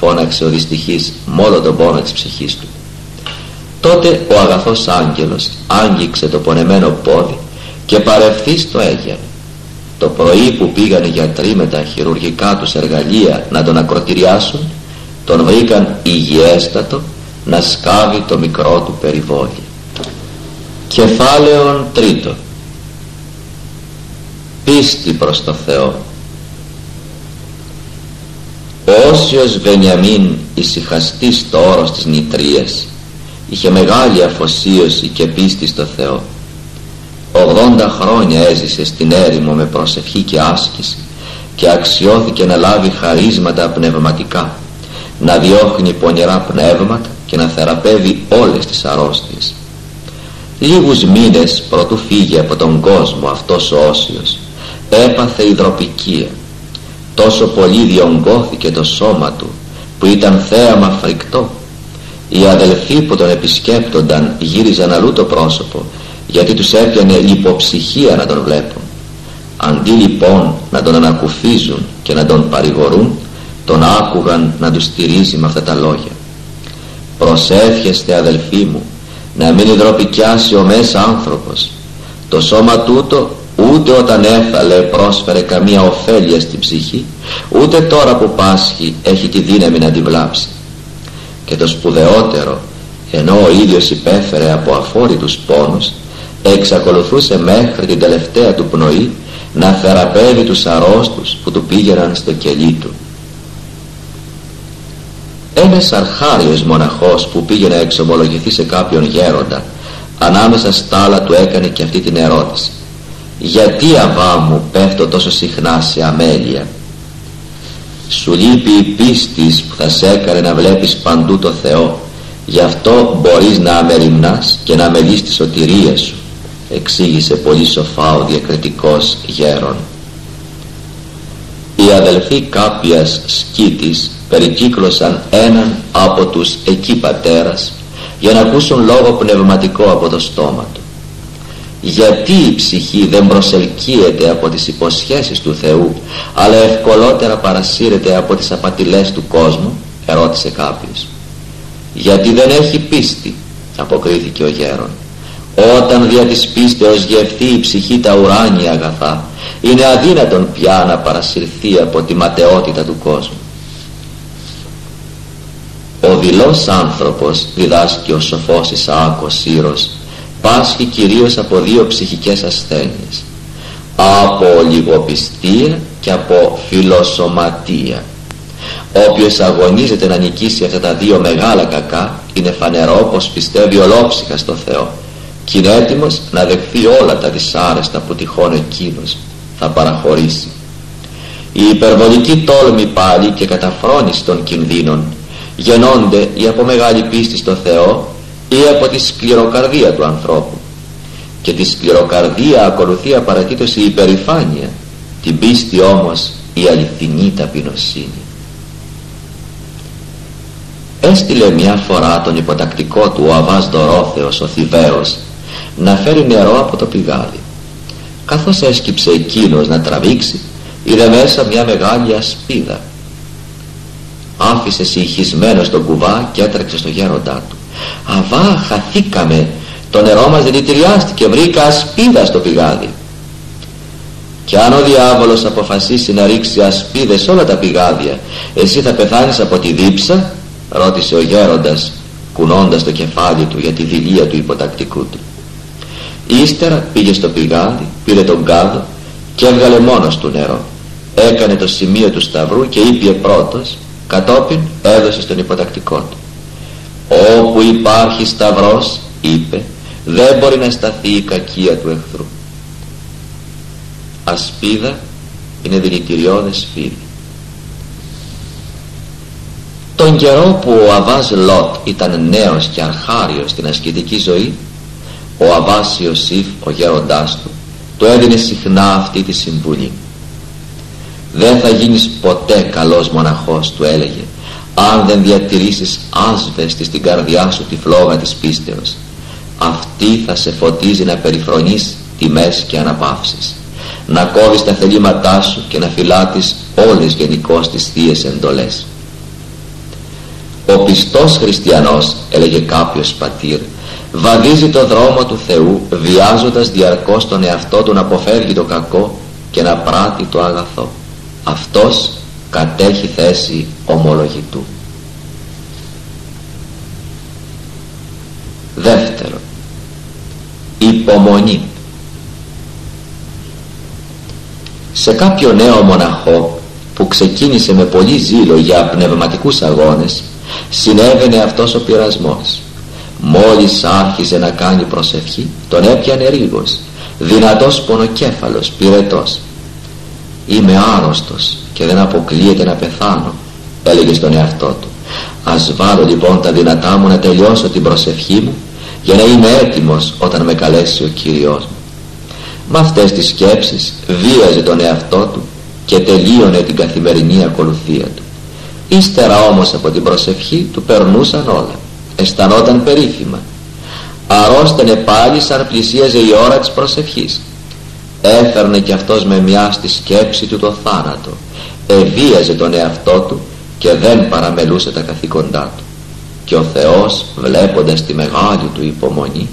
φώναξε ο δυστυχής μόνο τον πόνο της ψυχής του. Τότε ο αγαθός άγγελος άγγιξε το πονεμένο πόδι και παρευθύς το έγινε το πρωί που πήγαν οι γιατροί με τα χειρουργικά τους εργαλεία να τον ακροτηριάσουν τον βρήκαν υγιέστατο να σκάβει το μικρό του περιβόλι. Κεφάλαιον τρίτο πίστη προς το Θεό ο Όσιος Βενιαμίν ησυχαστής το όρος της νητρίας είχε μεγάλη αφοσίωση και πίστη στο Θεό. 80 χρόνια έζησε στην έρημο με προσευχή και άσκηση και αξιώθηκε να λάβει χαρίσματα πνευματικά να διώχνει πονηρά πνεύματα και να θεραπεύει όλες τις αρρώστιες. Λίγους μήνες πρωτού φύγει από τον κόσμο αυτός ο Όσιος έπαθε υδροπικία τόσο πολύ διονγκώθηκε το σώμα του που ήταν θέαμα φρικτό. Οι αδελφοί που τον επισκέπτονταν γύριζαν αλλού το πρόσωπο γιατί τους έπιανε υποψυχία να τον βλέπουν. Αντί λοιπόν να τον ανακουφίζουν και να τον παρηγορούν τον άκουγαν να τους στηρίζει με αυτά τα λόγια. Προσεύχεστε αδελφοί μου να μην υδροπικιάσει ο μέσα άνθρωπος. Το σώμα τούτο ούτε όταν έφαλε πρόσφερε καμία ωφέλεια στην ψυχή ούτε τώρα που πάσχει έχει τη δύναμη να την βλάψει. Και το σπουδαιότερο ενώ ο ίδιος υπέφερε από αφόρητους πόνους εξακολουθούσε μέχρι την τελευταία του πνοή να θεραπεύει τους αρρώστους που του πήγαιναν στο κελί του. Ένας αρχάριος μοναχός που πήγε να εξομολογηθεί σε κάποιον γέροντα ανάμεσα στα άλλα του έκανε και αυτή την ερώτηση γιατί αβά μου πέφτω τόσο συχνά σε αμέλεια; Σου λείπει η πίστης που θα σε έκανε να βλέπεις παντού το Θεό. Γι' αυτό μπορείς να αμεριμνάς και να αμελείς τη σωτηρία σου εξήγησε πολύ σοφά ο διακριτικός γέρον. Οι αδελφοί κάποιας σκήτης περικύκλωσαν έναν από τους εκεί πατέρας για να ακούσουν λόγο πνευματικό από το στόμα του γιατί η ψυχή δεν προσελκύεται από τις υποσχέσεις του Θεού αλλά ευκολότερα παρασύρεται από τις απατηλές του κόσμου ερώτησε κάποιος. Γιατί δεν έχει πίστη αποκρίθηκε ο γέρον. Όταν δια της πίστεως γευθεί η ψυχή τα ουράνια αγαθά είναι αδύνατον πια να παρασυρθεί από τη ματαιότητα του κόσμου. Ο δηλός άνθρωπος διδάσκει ο σοφός Ισαάκος Σύρος πάσχει κυρίως από δύο ψυχικές ασθένειες. Από λιγοπιστία και από φιλοσοματία όποιος αγωνίζεται να νικήσει αυτά τα δύο μεγάλα κακά είναι φανερό πως πιστεύει ολόψυχα στο Θεό και είναι έτοιμος να δεχθεί όλα τα δυσάρεστα που τυχόν εκείνος θα παραχωρήσει. Η υπερβολική τόλμη πάλι και καταφρόνηση των κινδύνων γεννώνται ή από μεγάλη πίστη στο Θεό ή από τη σκληροκαρδία του ανθρώπου. Και τη σκληροκαρδία ακολουθεί απαραίτητος η υπερηφάνεια την πίστη όμως η αληθινή ταπεινοσύνη. Έστειλε μια φορά τον υποτακτικό του ο Αβάς Δωρόθεος ο Θηβαίος να φέρει νερό από το πηγάδι. Καθώς έσκυψε εκείνος να τραβήξει είδε μέσα μια μεγάλη ασπίδα. Άφησε συγχυσμένο στον κουβά και έτρεξε στο γέροντά του Αβά χαθήκαμε. Το νερό μας δηλητηριάστηκε βρήκα ασπίδα στο πηγάδι. Και αν ο διάβολος αποφασίσει να ρίξει ασπίδες σε όλα τα πηγάδια εσύ θα πεθάνεις από τη δίψα ρώτησε ο γέροντας κουνώντας το κεφάλι του για τη δηλία του υποτακτικού του. Ύστερα πήγε στο πηγάδι πήρε τον κάδο και έβγαλε μόνος του νερό. Έκανε το σημείο του σταυρού και ήπιε πρώτος κατόπιν έδωσε στον υποτακτικό του όπου υπάρχει σταυρός είπε δεν μπορεί να σταθεί η κακία του εχθρού ασπίδα είναι δηλητηριώδες φίλοι. Τον καιρό που ο Αβάς Λότ ήταν νέος και αρχάριος στην ασκητική ζωή ο Αβάς Ιωσήφ ο γέροντάς του του έδινε συχνά αυτή τη συμβουλή. Δεν θα γίνεις ποτέ καλός μοναχός του έλεγε αν δεν διατηρήσεις άσβεστη στην καρδιά σου τη φλόγα της πίστεως αυτή θα σε φωτίζει να περιφρονείς τιμές και αναπαύσεις να κόβεις τα θελήματά σου και να φυλάτεις όλες γενικώς τις θείες εντολές. Ο πιστός χριστιανός έλεγε κάποιος πατήρ βαδίζει το δρόμο του Θεού βιάζοντας διαρκώς τον εαυτό του να αποφεύγει το κακό και να πράττει το αγαθό. Αυτός κατέχει θέση ομολογητού. Δεύτερο υπομονή. Σε κάποιο νέο μοναχό που ξεκίνησε με πολύ ζήλο για πνευματικούς αγώνες συνέβαινε αυτός ο πειρασμός. Μόλις άρχιζε να κάνει προσευχή τον έπιανε ρίγος. Δυνατός πονοκέφαλος πυρετός. Είμαι άρρωστος και δεν αποκλείεται να πεθάνω έλεγε στον εαυτό του. Ας βάλω λοιπόν τα δυνατά μου να τελειώσω την προσευχή μου για να είμαι έτοιμος όταν με καλέσει ο Κύριος μου. Με αυτές τις σκέψεις βίαζε τον εαυτό του και τελείωνε την καθημερινή ακολουθία του. Ύστερα όμως από την προσευχή του περνούσαν όλα αισθανόταν περίφημα. Αρρώστανε πάλι σαν πλησίαζε η ώρα της προσευχής. Έφερνε κι αυτός με μια στη σκέψη του το θάνατο εβίαζε τον εαυτό του και δεν παραμελούσε τα καθήκοντά του. Και ο Θεός βλέποντας τη μεγάλη του υπομονή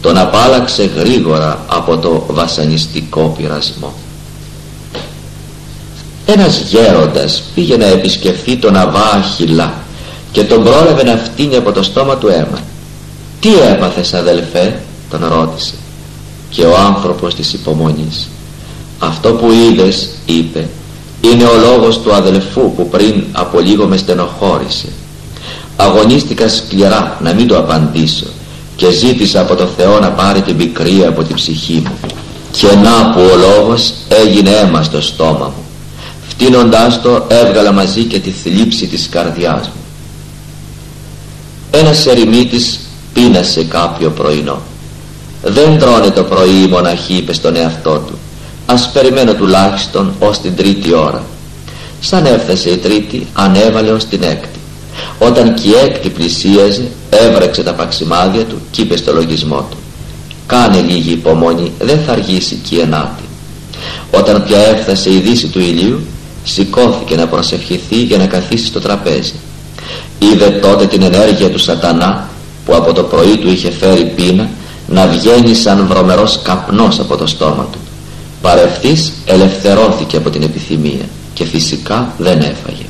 τον απάλαξε γρήγορα από το βασανιστικό πειρασμό. Ένας γέροντας πήγε να επισκεφθεί τον Αβά Αχιλά και τον πρόλαβε να φτύνει από το στόμα του αίμα. «Τι έπαθες αδελφέ» τον ρώτησε. Και ο άνθρωπος της υπομονής. «Αυτό που είδες» είπε «είναι ο λόγος του αδελφού που πριν από λίγο με στενοχώρησε. Αγωνίστηκα σκληρά να μην το απαντήσω και ζήτησα από το Θεό να πάρει την πικρία από την ψυχή μου. Και να που ο λόγος έγινε αίμα στο στόμα μου. Φτύνοντάς το έβγαλα μαζί και τη θλίψη της καρδιάς μου. Ένας ερημίτης πείνασε κάποιο πρωινό. Δεν τρώνε το πρωί η μοναχή είπε στον εαυτό του ας περιμένω τουλάχιστον ως την τρίτη ώρα. Σαν έφτασε η τρίτη ανέβαλε ως την έκτη. Όταν και η έκτη πλησίαζε έβρεξε τα παξιμάδια του και είπε στο λογισμό του κάνε λίγη υπομονή δεν θα αργήσει και η ενάτη όταν πια έφτασε η δύση του ηλίου σηκώθηκε να προσευχηθεί για να καθίσει στο τραπέζι. Είδε τότε την ενέργεια του σατανά που από το πρωί του είχε φέρει πείνα να βγαίνει σαν βρωμερός καπνός από το στόμα του παρευθύς ελευθερώθηκε από την επιθυμία και φυσικά δεν έφαγε.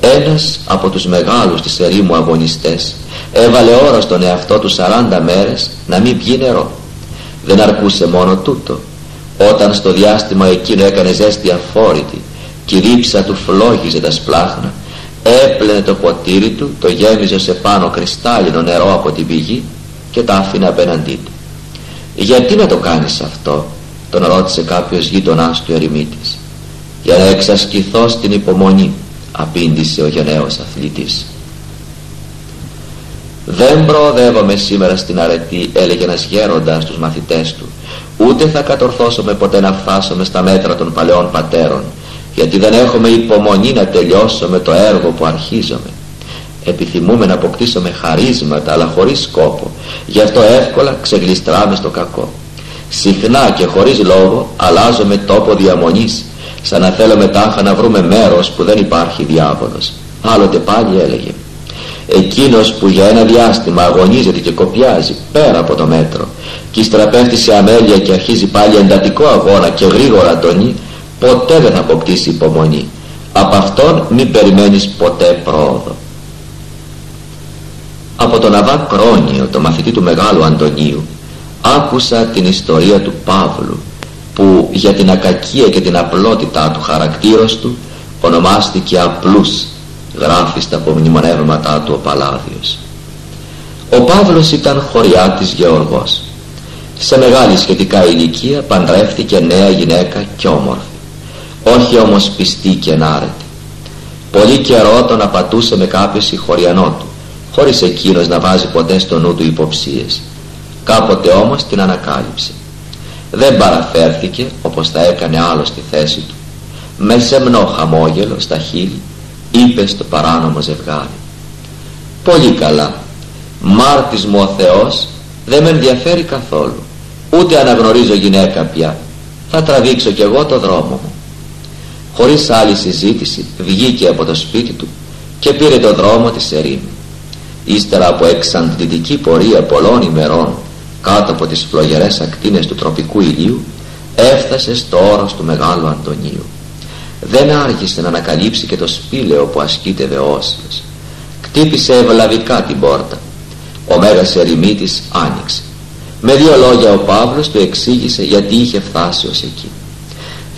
Ένας από τους μεγάλους της ερήμου αγωνιστές έβαλε ώρα στον εαυτό του 40 μέρες να μην πιει νερό. Δεν αρκούσε μόνο τούτο. Όταν στο διάστημα εκείνο έκανε ζέστη αφόρητη και η ρήψα του φλόγιζε τα σπλάχνα έπλαινε το ποτήρι του το γέμιζε σε πάνω κρυστάλλινο νερό από την πηγή και τα άφηνε απέναντί του γιατί να το κάνεις αυτό τον ρώτησε κάποιος γείτονάς του ερημίτης. Για να εξασκηθώ στην υπομονή απήντησε ο γενναίος αθλητής. Δεν προοδεύομαι σήμερα στην αρετή έλεγε ένας γέροντας στους μαθητές του. Ούτε θα κατορθώσουμε ποτέ να φτάσουμε στα μέτρα των παλαιών πατέρων γιατί δεν έχουμε υπομονή να τελειώσουμε το έργο που αρχίζουμε επιθυμούμε να αποκτήσουμε χαρίσματα αλλά χωρίς σκόπο. Γι' αυτό εύκολα ξεγλιστράμε στο κακό. Συχνά και χωρίς λόγο αλλάζουμε τόπο διαμονής σαν να θέλουμε τάχα να βρούμε μέρος που δεν υπάρχει διάβολος. Άλλοτε πάλι έλεγε εκείνος που για ένα διάστημα αγωνίζεται και κοπιάζει πέρα από το μέτρο και ύστερα σε αμέλεια και αρχίζει πάλι εντατικό αγώνα και γρήγορα αντωνεί ποτέ δεν θα αποκτήσει υπομονή. Από αυτόν μην περιμένεις ποτέ πρόοδο από τον Αβά Κρόνιο το μαθητή του Μεγάλου Αντωνίου άκουσα την ιστορία του Παύλου που για την ακακία και την απλότητά του χαρακτήρος του ονομάστηκε απλούς γράφεις στα απομνημονεύματά του ο Παλάδιος ο Παύλος ήταν χωριάτης Γεωργός. Σε μεγάλη σχετικά ηλικία παντρεύτηκε νέα γυναίκα και όμορφη. Όχι όμως πιστή και ενάρετη πολύ καιρό τον απατούσε με κάποιο συγχωριανό του χωρίς εκείνος να βάζει ποτέ στο νου του υποψίες. Κάποτε όμως την ανακάλυψε. Δεν παραφέρθηκε όπως θα έκανε άλλο στη θέση του. Με σεμνό χαμόγελο στα χείλη είπε στο παράνομο ζευγάρι. Πολύ καλά. Μάρτης μου ο Θεός δεν με ενδιαφέρει καθόλου. Ούτε αναγνωρίζω γυναίκα πια. Θα τραβήξω κι εγώ το δρόμο μου χωρίς άλλη συζήτηση βγήκε από το σπίτι του και πήρε το δρόμο της ερήμης ύστερα από εξαντλητική πορεία πολλών ημερών κάτω από τις φλογερές ακτίνες του τροπικού ηλίου έφτασε στο όρος του Μεγάλου Αντωνίου. Δεν άργησε να ανακαλύψει και το σπήλαιο που ασκείται δεώσιος κτύπησε ευλαβικά την πόρτα. Ο Μέγας Ερημίτης άνοιξε. Με δύο λόγια ο Παύλος του εξήγησε γιατί είχε φτάσει ως εκεί.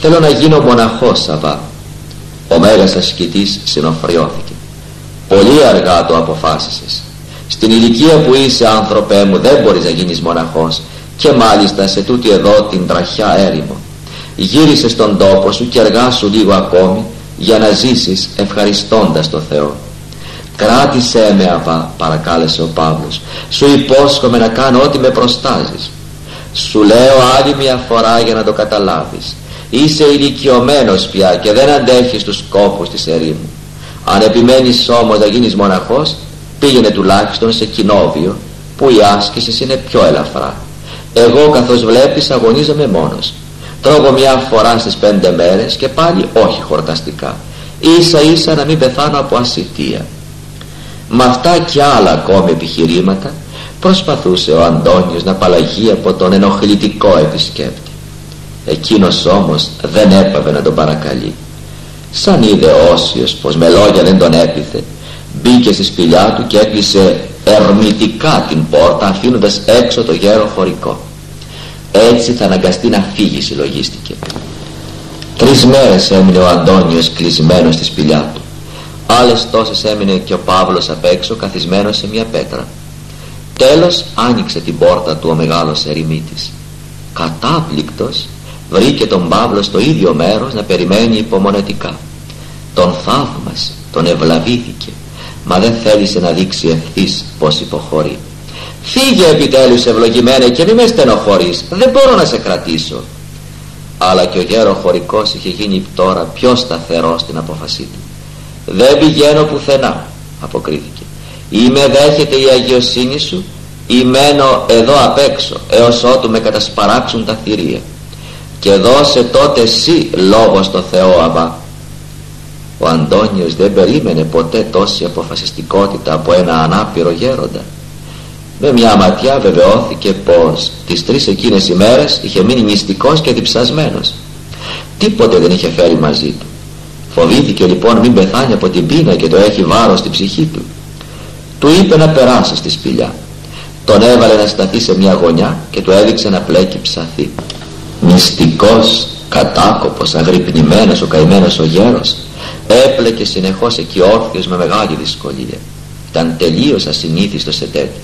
Θέλω να γίνω μοναχός Σαββά ο Μέγας ασκητής συνοφριώθηκε πολύ αργά το αποφάσισες. Στην ηλικία που είσαι άνθρωπέ μου δεν μπορείς να γίνεις μοναχός. Και μάλιστα σε τούτη εδώ την τραχιά έρημο. Γύρισες στον τόπο σου και εργάσου λίγο ακόμη για να ζήσεις ευχαριστώντας το Θεό. Κράτησέ με αβά παρακάλεσε ο Παύλος. Σου υπόσχομαι να κάνω ό,τι με προστάζεις. Σου λέω άλλη μια φορά για να το καταλάβεις. Είσαι ηλικιωμένος πια και δεν αντέχεις τους κόπους της ερήμου αν επιμένεις όμως να γίνεις μοναχός πήγαινε τουλάχιστον σε κοινόβιο που η άσκηση είναι πιο ελαφρά. Εγώ καθώς βλέπεις αγωνίζομαι μόνος. Τρώγω μια φορά στις πέντε μέρες και πάλι όχι χορταστικά. Ίσα ίσα να μην πεθάνω από ασυτεία. Με αυτά και άλλα ακόμη επιχειρήματα προσπαθούσε ο Αντώνιος να απαλλαγεί από τον ενοχλητικό επισκέπτη. Εκείνος όμως δεν έπαβε να τον παρακαλεί σαν είδε όσιος πως με λόγια δεν τον έπιθε μπήκε στη σπηλιά του και έκλεισε ερμητικά την πόρτα αφήνοντας έξω το γέρο χωρικό. Έτσι θα αναγκαστεί να φύγει συλλογίστηκε. Τρεις μέρες έμεινε ο Αντώνιος κλεισμένος στη σπηλιά του. Άλλες τόσες έμεινε και ο Παύλος απ' έξω καθισμένος σε μια πέτρα. Τέλος άνοιξε την πόρτα του ο μεγάλος ερημίτης. Κατάπληκτος βρήκε τον Παύλο στο ίδιο μέρος να περιμένει υπομονετικά τον θαύμασε, τον ευλαβήθηκε μα δεν θέλησε να δείξει ευθύς πως υποχωρεί. Φύγε επιτέλους ευλογημένε και μη με στενοχωρείς δεν μπορώ να σε κρατήσω. Αλλά και ο γέρο χωρικός είχε γίνει τώρα πιο σταθερός στην απόφασή του. Δεν πηγαίνω πουθενά αποκρίθηκε. Ή με δέχεται η αγιοσύνη σου ή μένω εδώ απ' έξω έως ότου με κατασπαράξουν τα θηρία. Και δώσε τότε εσύ λόγο στο Θεό Αβά ο Αντώνιος δεν περίμενε ποτέ τόση αποφασιστικότητα από ένα ανάπηρο γέροντα. Με μια ματιά βεβαιώθηκε πως τις τρεις εκείνες ημέρες είχε μείνει νηστικός και διψασμένος. Τίποτε δεν είχε φέρει μαζί του. Φοβήθηκε λοιπόν μην πεθάνει από την πείνα και το έχει βάρος στην ψυχή του. Του είπε να περάσει στη σπηλιά. Τον έβαλε να σταθεί σε μια γωνιά και του έδειξε να πλέκει ψαθή. Μυστικός κατάκοπος αγρυπνημένος ο καημένος ο γέρος έπλεκε συνεχώς εκεί όρθιος με μεγάλη δυσκολία. Ήταν τελείως ασυνήθιστος σε τέτοια.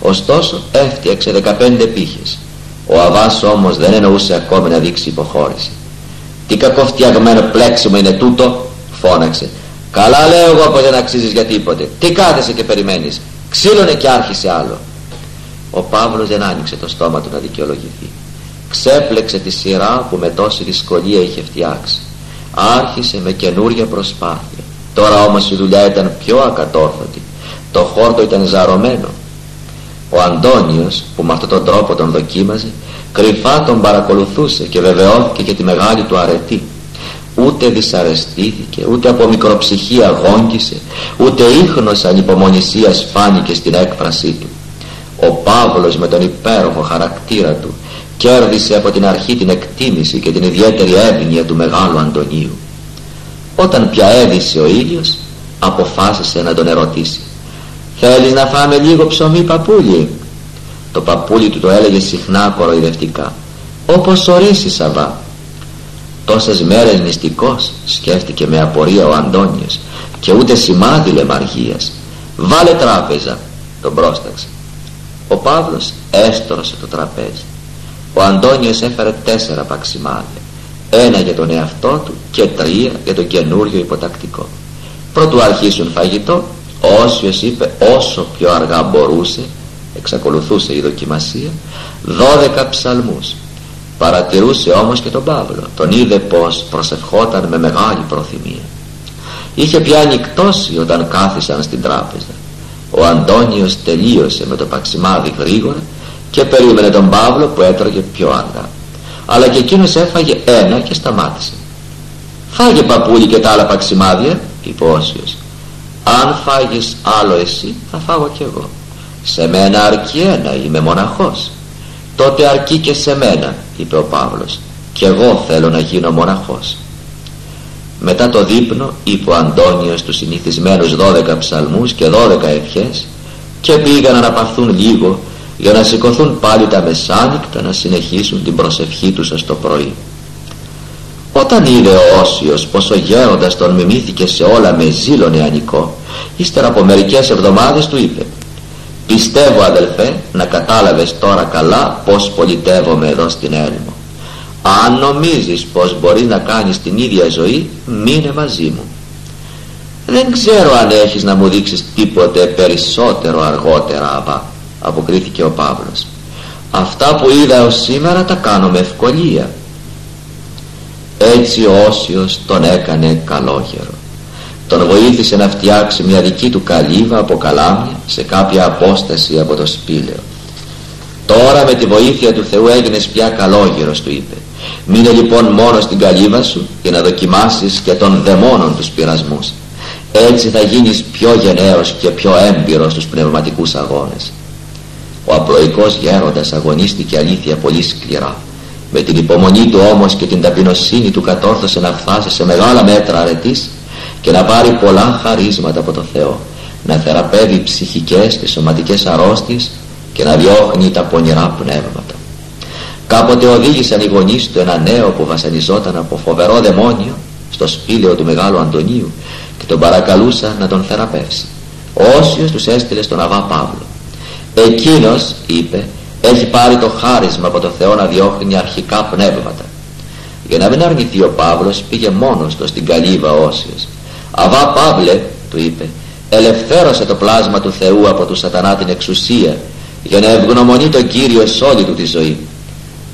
Ωστόσο έφτιαξε 15 πύχες. Ο Αβάς όμως δεν εννοούσε ακόμη να δείξει υποχώρηση. Τι κακοφτιαγμένο πλέξιμο είναι τούτο φώναξε. Καλά λέω εγώ πως δεν αξίζεις για τίποτε. Τι κάθεσαι και περιμένεις. Ξύλωνε και άρχισε άλλο ο Παύλος δεν άνοιξε το στόμα του να δικαιολογηθεί. Ξέπλεξε τη σειρά που με τόση δυσκολία είχε φτιάξει άρχισε με καινούρια προσπάθεια. Τώρα όμως η δουλειά ήταν πιο ακατόρθωτη. Το χόρτο ήταν ζαρωμένο. Ο Αντώνιος που με αυτόν τον τρόπο τον δοκίμαζε κρυφά τον παρακολουθούσε και βεβαιώθηκε και τη μεγάλη του αρετή. Ούτε δυσαρεστήθηκε ούτε από μικροψυχία γόγγισε ούτε ίχνος ανυπομονησίας φάνηκε στην έκφρασή του. Ο Παύλος με τον υπέροχο χαρακτήρα του κέρδισε από την αρχή την εκτίμηση και την ιδιαίτερη εύνοια του μεγάλου Αντωνίου. Όταν πια έδισε ο ήλιος αποφάσισε να τον ερωτήσει. Θέλεις να φάμε λίγο ψωμί παππούλι το παππούλι του το έλεγε συχνά κοροϊδευτικά. Όπως ορίσει Σαββά τόσες μέρες νηστικός σκέφτηκε με απορία ο Αντώνιος. Και ούτε σημάδι λεμαργίας βάλε τράπεζα τον πρόσταξε. Ο Παύλος έστρωσε το τραπέζι ο Αντώνιος έφερε τέσσερα παξιμάδια. Ένα για τον εαυτό του και τρία για τον καινούριο υποτακτικό. Πρώτου αρχίσουν φαγητό Όσιος είπε όσο πιο αργά μπορούσε εξακολουθούσε η δοκιμασία δώδεκα ψαλμούς. Παρατηρούσε όμως και τον Παύλο. Τον είδε πως προσευχόταν με μεγάλη προθυμία. Είχε πια νυκτώσει όταν κάθισαν στην τράπεζα. Ο Αντώνιος τελείωσε με το παξιμάδι γρήγορα και περίμενε τον Παύλο που έτρωγε πιο αργά. Αλλά και εκείνος έφαγε ένα και σταμάτησε. Φάγε παππούλι και τα άλλα παξιμάδια είπε ο Όσιος. Αν φάγεις άλλο εσύ θα φάγω κι εγώ. Σε μένα αρκεί ένα είμαι μοναχός τότε αρκεί και σε μένα είπε ο Παύλος. Και εγώ θέλω να γίνω μοναχός μετά το δείπνο είπε ο Αντώνιος τους συνηθισμένους 12 ψαλμούς και 12 ευχές και πήγαν να παθούν λίγο για να σηκωθούν πάλι τα μεσάνυχτα να συνεχίσουν την προσευχή τους ως το πρωί. Όταν είδε ο Όσιος πως ο γέροντας τον μιμήθηκε σε όλα με ζήλο νεανικό ύστερα από μερικές εβδομάδες του είπε πιστεύω αδελφέ να κατάλαβες τώρα καλά πως πολιτεύομαι εδώ στην έρημο. Αν νομίζεις πως μπορείς να κάνεις την ίδια ζωή μείνε μαζί μου. Δεν ξέρω αν έχεις να μου δείξεις τίποτε περισσότερο αργότερα απα αποκρίθηκε ο Παύλος. Αυτά που είδα ως σήμερα τα κάνω με ευκολία. Έτσι ο Όσιος τον έκανε καλόγερο τον βοήθησε να φτιάξει μια δική του καλύβα από καλάμια σε κάποια απόσταση από το σπήλαιο. Τώρα με τη βοήθεια του Θεού έγινες πια καλόγερος του είπε. Μείνε λοιπόν μόνο στην καλύβα σου για να δοκιμάσεις και των δαιμόνων τους πειρασμούς. Έτσι θα γίνεις πιο γενναίος και πιο έμπειρος στους πνευματικούς αγώνες ο απλοϊκός γέροντας αγωνίστηκε αλήθεια πολύ σκληρά. Με την υπομονή του όμως και την ταπεινοσύνη του κατόρθωσε να φτάσει σε μεγάλα μέτρα αρετής και να πάρει πολλά χαρίσματα από το Θεό να θεραπεύει ψυχικές και σωματικές αρρώστιες και να διώχνει τα πονηρά πνεύματα. Κάποτε οδήγησαν οι γονείς του ένα νέο που βασανιζόταν από φοβερό δαιμόνιο στο σπήλαιο του Μεγάλου Αντωνίου και τον παρακαλούσαν να τον θεραπεύσει. Ο Όσιος τους έστειλε στον Αβά Παύλο εκείνος είπε έχει πάρει το χάρισμα από το Θεό να διώχνει αρχικά πνεύματα για να μην αρνηθεί ο Παύλος πήγε μόνος του στην καλύβα Όσιος. Αβά Παύλε του είπε ελευθέρωσε το πλάσμα του Θεού από του σατανά την εξουσία για να ευγνωμονεί τον Κύριο σε όλη του τη ζωή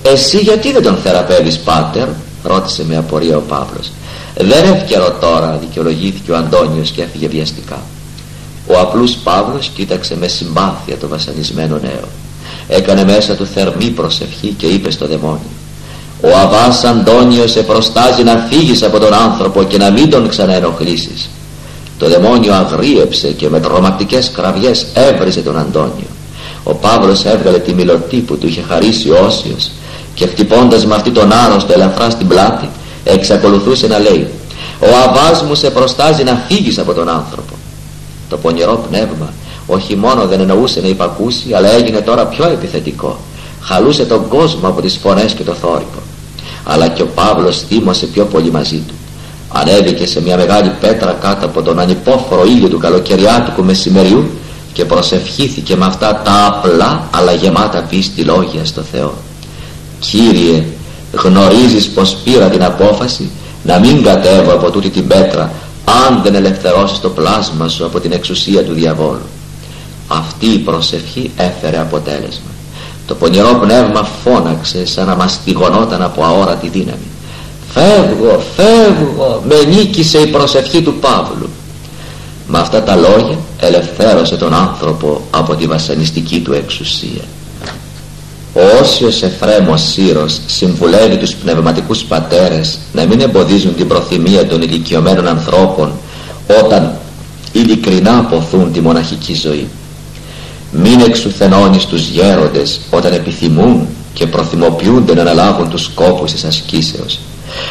εσύ γιατί δεν τον θεραπεύεις πάτερ; ρώτησε με απορία ο Παύλος. Δεν εύκαιρο τώρα δικαιολογήθηκε ο Αντώνιος και έφυγε βιαστικά ο απλούς Παύλος κοίταξε με συμπάθεια το βασανισμένο νέο. Έκανε μέσα του θερμή προσευχή και είπε στο δαιμόνιο ο Αβάς Αντώνιος σε προστάζει να φύγεις από τον άνθρωπο και να μην τον ξαναενοχλήσεις το δαιμόνιο αγρίεψε και με τρομακτικές κραυγές έβριζε τον Αντώνιο. Ο Παύλος έβγαλε τη μιλωτή που του είχε χαρίσει ο Όσιος και χτυπώντας με αυτή τον άρρωστο ελαφρά στην πλάτη εξακολουθούσε να λέει ο Αβάς μου σε προστάζει να φύγεις από τον άνθρωπο το πονηρό πνεύμα. Όχι μόνο δεν εννοούσε να υπακούσει αλλά έγινε τώρα πιο επιθετικό. Χαλούσε τον κόσμο από τις φωνές και το θόρυβο. Αλλά και ο Παύλος θύμωσε πιο πολύ μαζί του. Ανέβηκε σε μια μεγάλη πέτρα κάτω από τον ανυπόφορο ήλιο του καλοκαιριάτικου μεσημεριού και προσευχήθηκε με αυτά τα απλά αλλά γεμάτα πίστη λόγια στο Θεό. Κύριε γνωρίζεις πως πήρα την απόφαση να μην κατέβω από τούτη την πέτρα αν δεν ελευθερώσεις το πλάσμα σου από την εξουσία του διαβόλου αυτή η προσευχή έφερε αποτέλεσμα. Το πονηρό πνεύμα φώναξε σαν να μαστιγωνόταν από αόρατη δύναμη. Φεύγω, φεύγω με νίκησε η προσευχή του Παύλου με αυτά τα λόγια ελευθέρωσε τον άνθρωπο από τη βασανιστική του εξουσία ο Όσιος Εφρέμος Σύρος συμβουλεύει τους πνευματικούς πατέρες να μην εμποδίζουν την προθυμία των ηλικιωμένων ανθρώπων όταν ειλικρινά αποθούν τη μοναχική ζωή. Μην εξουθενώνεις τους γέροντες όταν επιθυμούν και προθυμοποιούνται να αναλάβουν τους σκόπους της ασκήσεως.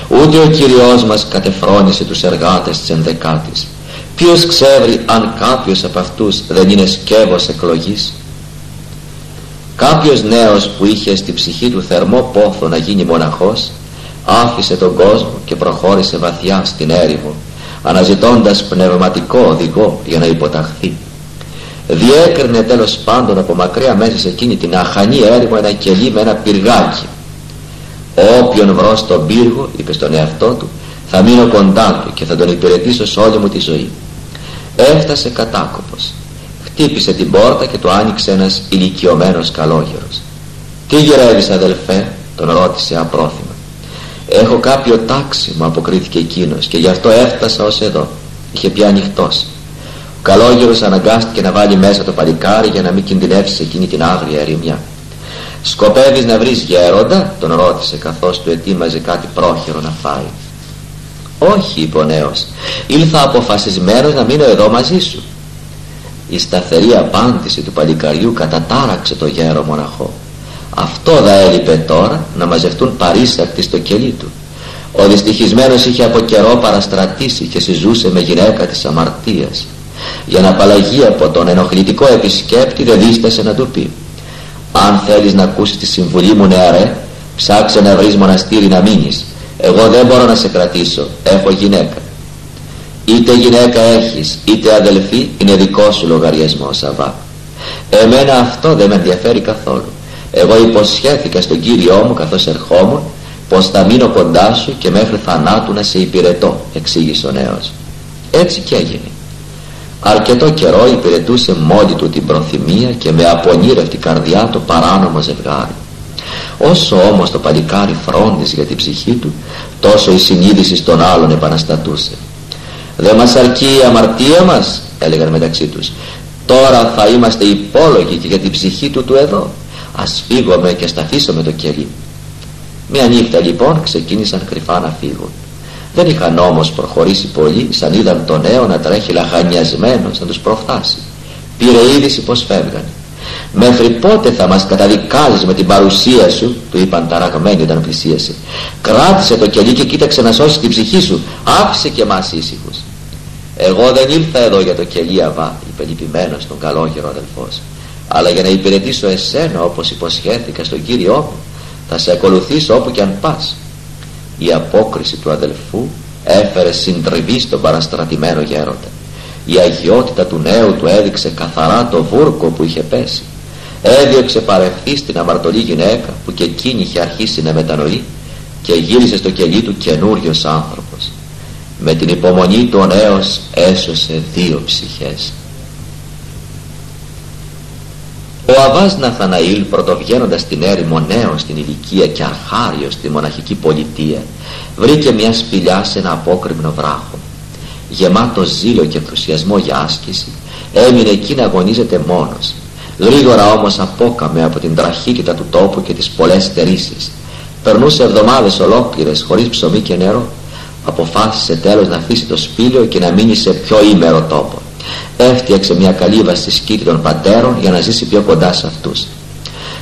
Ούτε ο Κυριός μας κατεφρόνησε τους εργάτες της ενδεκάτης. Ποιος ξέρει αν κάποιος από αυτούς δεν είναι σκεύος εκλογής; Κάποιος νέος που είχε στη ψυχή του θερμό πόθο να γίνει μοναχός άφησε τον κόσμο και προχώρησε βαθιά στην έρημο αναζητώντας πνευματικό οδηγό για να υποταχθεί. Διέκρινε τέλος πάντων από μακριά μέσα σε εκείνη την αχανή έρημο ένα κελί με ένα πυργάκι. Όποιον βρω στον πύργο είπε στον εαυτό του θα μείνω κοντά του και θα τον υπηρετήσω σε όλη μου τη ζωή έφτασε κατάκοπος χτύπησε την πόρτα και του άνοιξε ένας ηλικιωμένος καλόγερος. Τι γυρεύεις αδελφέ τον ρώτησε απρόθυμα. Έχω κάποιο τάξιμο αποκρίθηκε εκείνος και γι' αυτό έφτασα ως εδώ. Είχε πια ανοιχτώσει ο καλόγερος αναγκάστηκε να βάλει μέσα το παλικάρι για να μην κινδυνεύσει εκείνη την άγρια ερημιά. Σκοπεύεις να βρεις γέροντα τον ρώτησε καθώς του ετοίμαζε κάτι πρόχειρο να φάει. Όχι είπε ο νέος. Ήλθα αποφασισμένος να μείνω εδώ μαζί σου η σταθερή απάντηση του παλικαριού κατατάραξε το γέρο μοναχό. Αυτό θα έλειπε τώρα να μαζευτούν παρήσακτοι στο κελί του. Ο δυστυχισμένος είχε από καιρό παραστρατήσει και συζούσε με γυναίκα της αμαρτίας. Για να απαλλαγεί από τον ενοχλητικό επισκέπτη δεν δίστασε να του πει αν θέλεις να ακούσεις τη συμβουλή μου νεαρέ ψάξε να βρεις μοναστήρι να μείνεις. Εγώ δεν μπορώ να σε κρατήσω. Έχω γυναίκα είτε γυναίκα έχεις είτε αδελφή είναι δικό σου λογαριασμό Σαββά. Εμένα αυτό δεν με ενδιαφέρει καθόλου. Εγώ υποσχέθηκα στον Κύριό μου καθώς ερχόμουν πως θα μείνω κοντά σου και μέχρι θανάτου να σε υπηρετώ εξήγησε ο νέος. Έτσι και έγινε. Αρκετό καιρό υπηρετούσε μόλι του την προθυμία και με απονήρευτη καρδιά το παράνομο ζευγάρι. Όσο όμως το παλικάρι φρόντιζε για την ψυχή του τόσο η συνείδηση των άλλων επαναστατούσε δεν μας αρκεί η αμαρτία μας έλεγαν μεταξύ τους. Τώρα θα είμαστε υπόλογοι και για την ψυχή του του εδώ. Ας φύγουμε και σταθήσουμε το κελί. Μια νύχτα λοιπόν ξεκίνησαν κρυφά να φύγουν. Δεν είχαν όμως προχωρήσει πολύ σαν είδαν τον νέο να τρέχει λαχανιασμένος να τους προφτάσει. Πήρε είδηση πως φεύγανε. Μέχρι πότε θα μας καταδικάζεις με την παρουσία σου του είπαν ταραγμένοι όταν πλησίασε. Κράτησε το κελί και κοίταξε να σώσεις την ψυχή σου. Άφησε και εμάς ήσυχους εγώ δεν ήρθα εδώ για το κελί αβά είπε λυπημένος τον καλόγερο αδελφός. Αλλά για να υπηρετήσω εσένα όπως υποσχέθηκα στον Κύριό μου θα σε ακολουθήσω όπου και αν πας. Η απόκριση του αδελφού έφερε συντριβή στον παραστρατημένο γέροντα. Η αγιότητα του νέου του έδειξε καθαρά το βούρκο που είχε πέσει. Έδιωξε παρευθύ στην αμαρτωλή γυναίκα που και εκείνη είχε αρχίσει να μετανοεί και γύρισε στο κελί του καινούριο άνθρωπος με την υπομονή του ο νέος έσωσε δύο ψυχές. Ο Αβάς Ναθαναήλ πρωτοβγαίνοντας στην έρημο νέο στην ηλικία και αρχάριο στη μοναχική πολιτεία βρήκε μια σπηλιά σε ένα απόκριμνο βράχο. Γεμάτο ζήλο και ενθουσιασμό για άσκηση έμεινε εκεί να αγωνίζεται μόνος. Γρήγορα όμως απόκαμε από την τραχύτητα του τόπου και τις πολλές στερήσεις. Περνούσε εβδομάδες ολόκληρες χωρίς ψωμί και νερό αποφάσισε τέλος να αφήσει το σπήλαιο και να μείνει σε πιο ήμερο τόπο. Έφτιαξε μια καλύβα στη σκήτη των πατέρων για να ζήσει πιο κοντά σε αυτούς.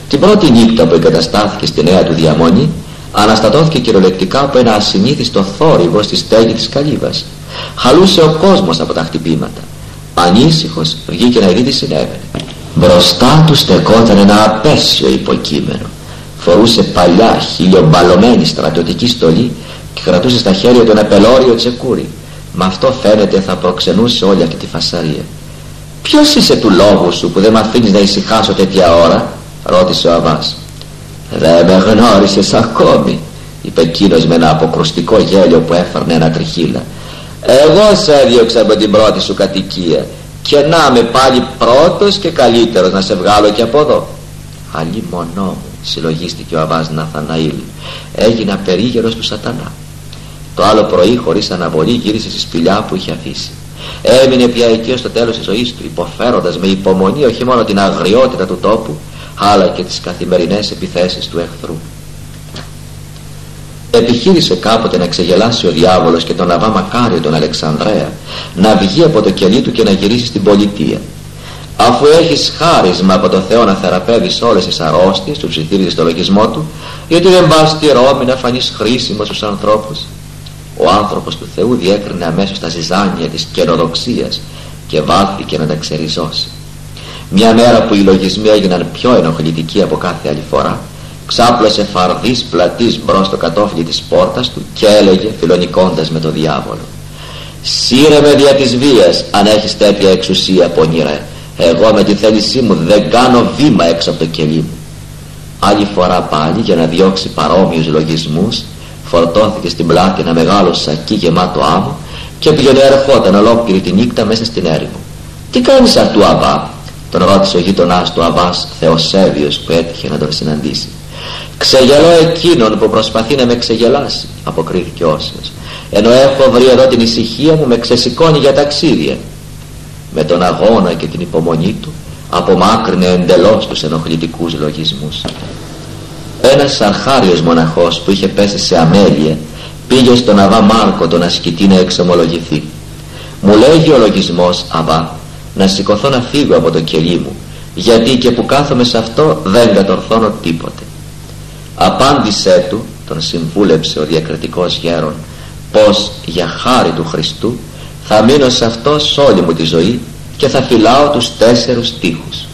Την πρώτη νύχτα που εγκαταστάθηκε στη νέα του διαμονή αναστατώθηκε κυριολεκτικά από ένα ασυνήθιστο θόρυβο στη στέγη της καλύβας. Χαλούσε ο κόσμος από τα χτυπήματα. Ανήσυχος βγήκε να δει τι συνέβαινε μπροστά του στεκόταν ένα απέσιο υποκείμενο. Φορούσε παλιά χιλιομπαλωμένη στρατιωτική στολή και κρατούσε στα χέρια του ένα πελώριο τσεκούρι. Με αυτό φαίνεται θα προξενούσε όλη αυτή τη φασαρία. Ποιος είσαι του λόγου σου που δεν με αφήνεις να ησυχάσω τέτοια ώρα ρώτησε ο Αβάς. Δεν με γνώρισες ακόμη είπε εκείνος με ένα αποκρουστικό γέλιο που έφερνε ένα τριχύλα. Εγώ σε έδιωξα από την πρώτη σου κατοικία και να είμαι πάλι πρώτος και καλύτερος να σε βγάλω και από εδώ αλλή μονό μου συλλογίστηκε ο Αβάς Ναθαναήλ. Έγινα περίγερος του σατανά το άλλο πρωί χωρίς αναβολή γύρισε στη σπηλιά που είχε αφήσει. Έμεινε πια εκεί στο τέλος της ζωής του υποφέροντας με υπομονή όχι μόνο την αγριότητα του τόπου αλλά και τις καθημερινές επιθέσεις του εχθρού. Επιχείρησε κάποτε να ξεγελάσει ο διάβολος και τον Αβά Μακάριο τον Αλεξανδρέα να βγει από το κελί του και να γυρίσει στην πολιτεία. Αφού έχεις χάρισμα από το Θεό να θεραπεύεις όλες τις αρρώστιες τους ψιθύριζε στο λογισμό του γιατί δεν πας στη Ρώμη να φανείς χρήσιμος στους ανθρώπους ο άνθρωπος του Θεού διέκρινε αμέσως τα ζυζάνια της καινοδοξίας και βάλθηκε να τα ξεριζώσει Μια μέρα που οι λογισμοί έγιναν πιο ενοχλητικοί από κάθε άλλη φορά, ξάπλωσε φαρδής πλατής μπρος στο κατόφλι της πόρτας του και έλεγε φιλονικώντας με το διάβολο «Σύρε με δια της βίας αν έχεις τέτοια εξουσία πονήρε, εγώ με τη θέλησή μου δεν κάνω βήμα έξω από το κελί μου». Άλλη φορά πάλι για να διώξει παρόμοιους λογισμούς φορτώθηκε στην πλάτη ένα μεγάλο σακί γεμάτο άμμο και πήγαινε ερχόταν ολόκληρη τη νύχτα μέσα στην έρημο. «Τι κάνεις αυτού Αβά» τον ρώτησε ο γείτονάς του Αβάς Θεοσέβιος που έτυχε να τον συναντήσει. «Ξεγελώ εκείνον που προσπαθεί να με ξεγελάσει» αποκρίθηκε όσιος «ενώ έχω βρει εδώ την ησυχία μου με ξεσηκώνει για ταξίδια». Με τον αγώνα και την υπομονή του απομάκρυνε εντελώς τους ενοχλητικούς λογισμούς. Ένας αρχάριος μοναχός που είχε πέσει σε αμέλεια πήγε στον Αβά Μάρκο τον ασκητή να εξομολογηθεί. Μου λέγει ο λογισμός Αβά να σηκωθώ να φύγω από το κελί μου γιατί και που κάθομαι σε αυτό δεν κατορθώνω τίποτε. Απάντησέ του, τον συμβούλεψε ο διακριτικός γέρον, πως για χάρη του Χριστού θα μείνω σε αυτό όλη μου τη ζωή και θα φυλάω τους τέσσερους τείχους.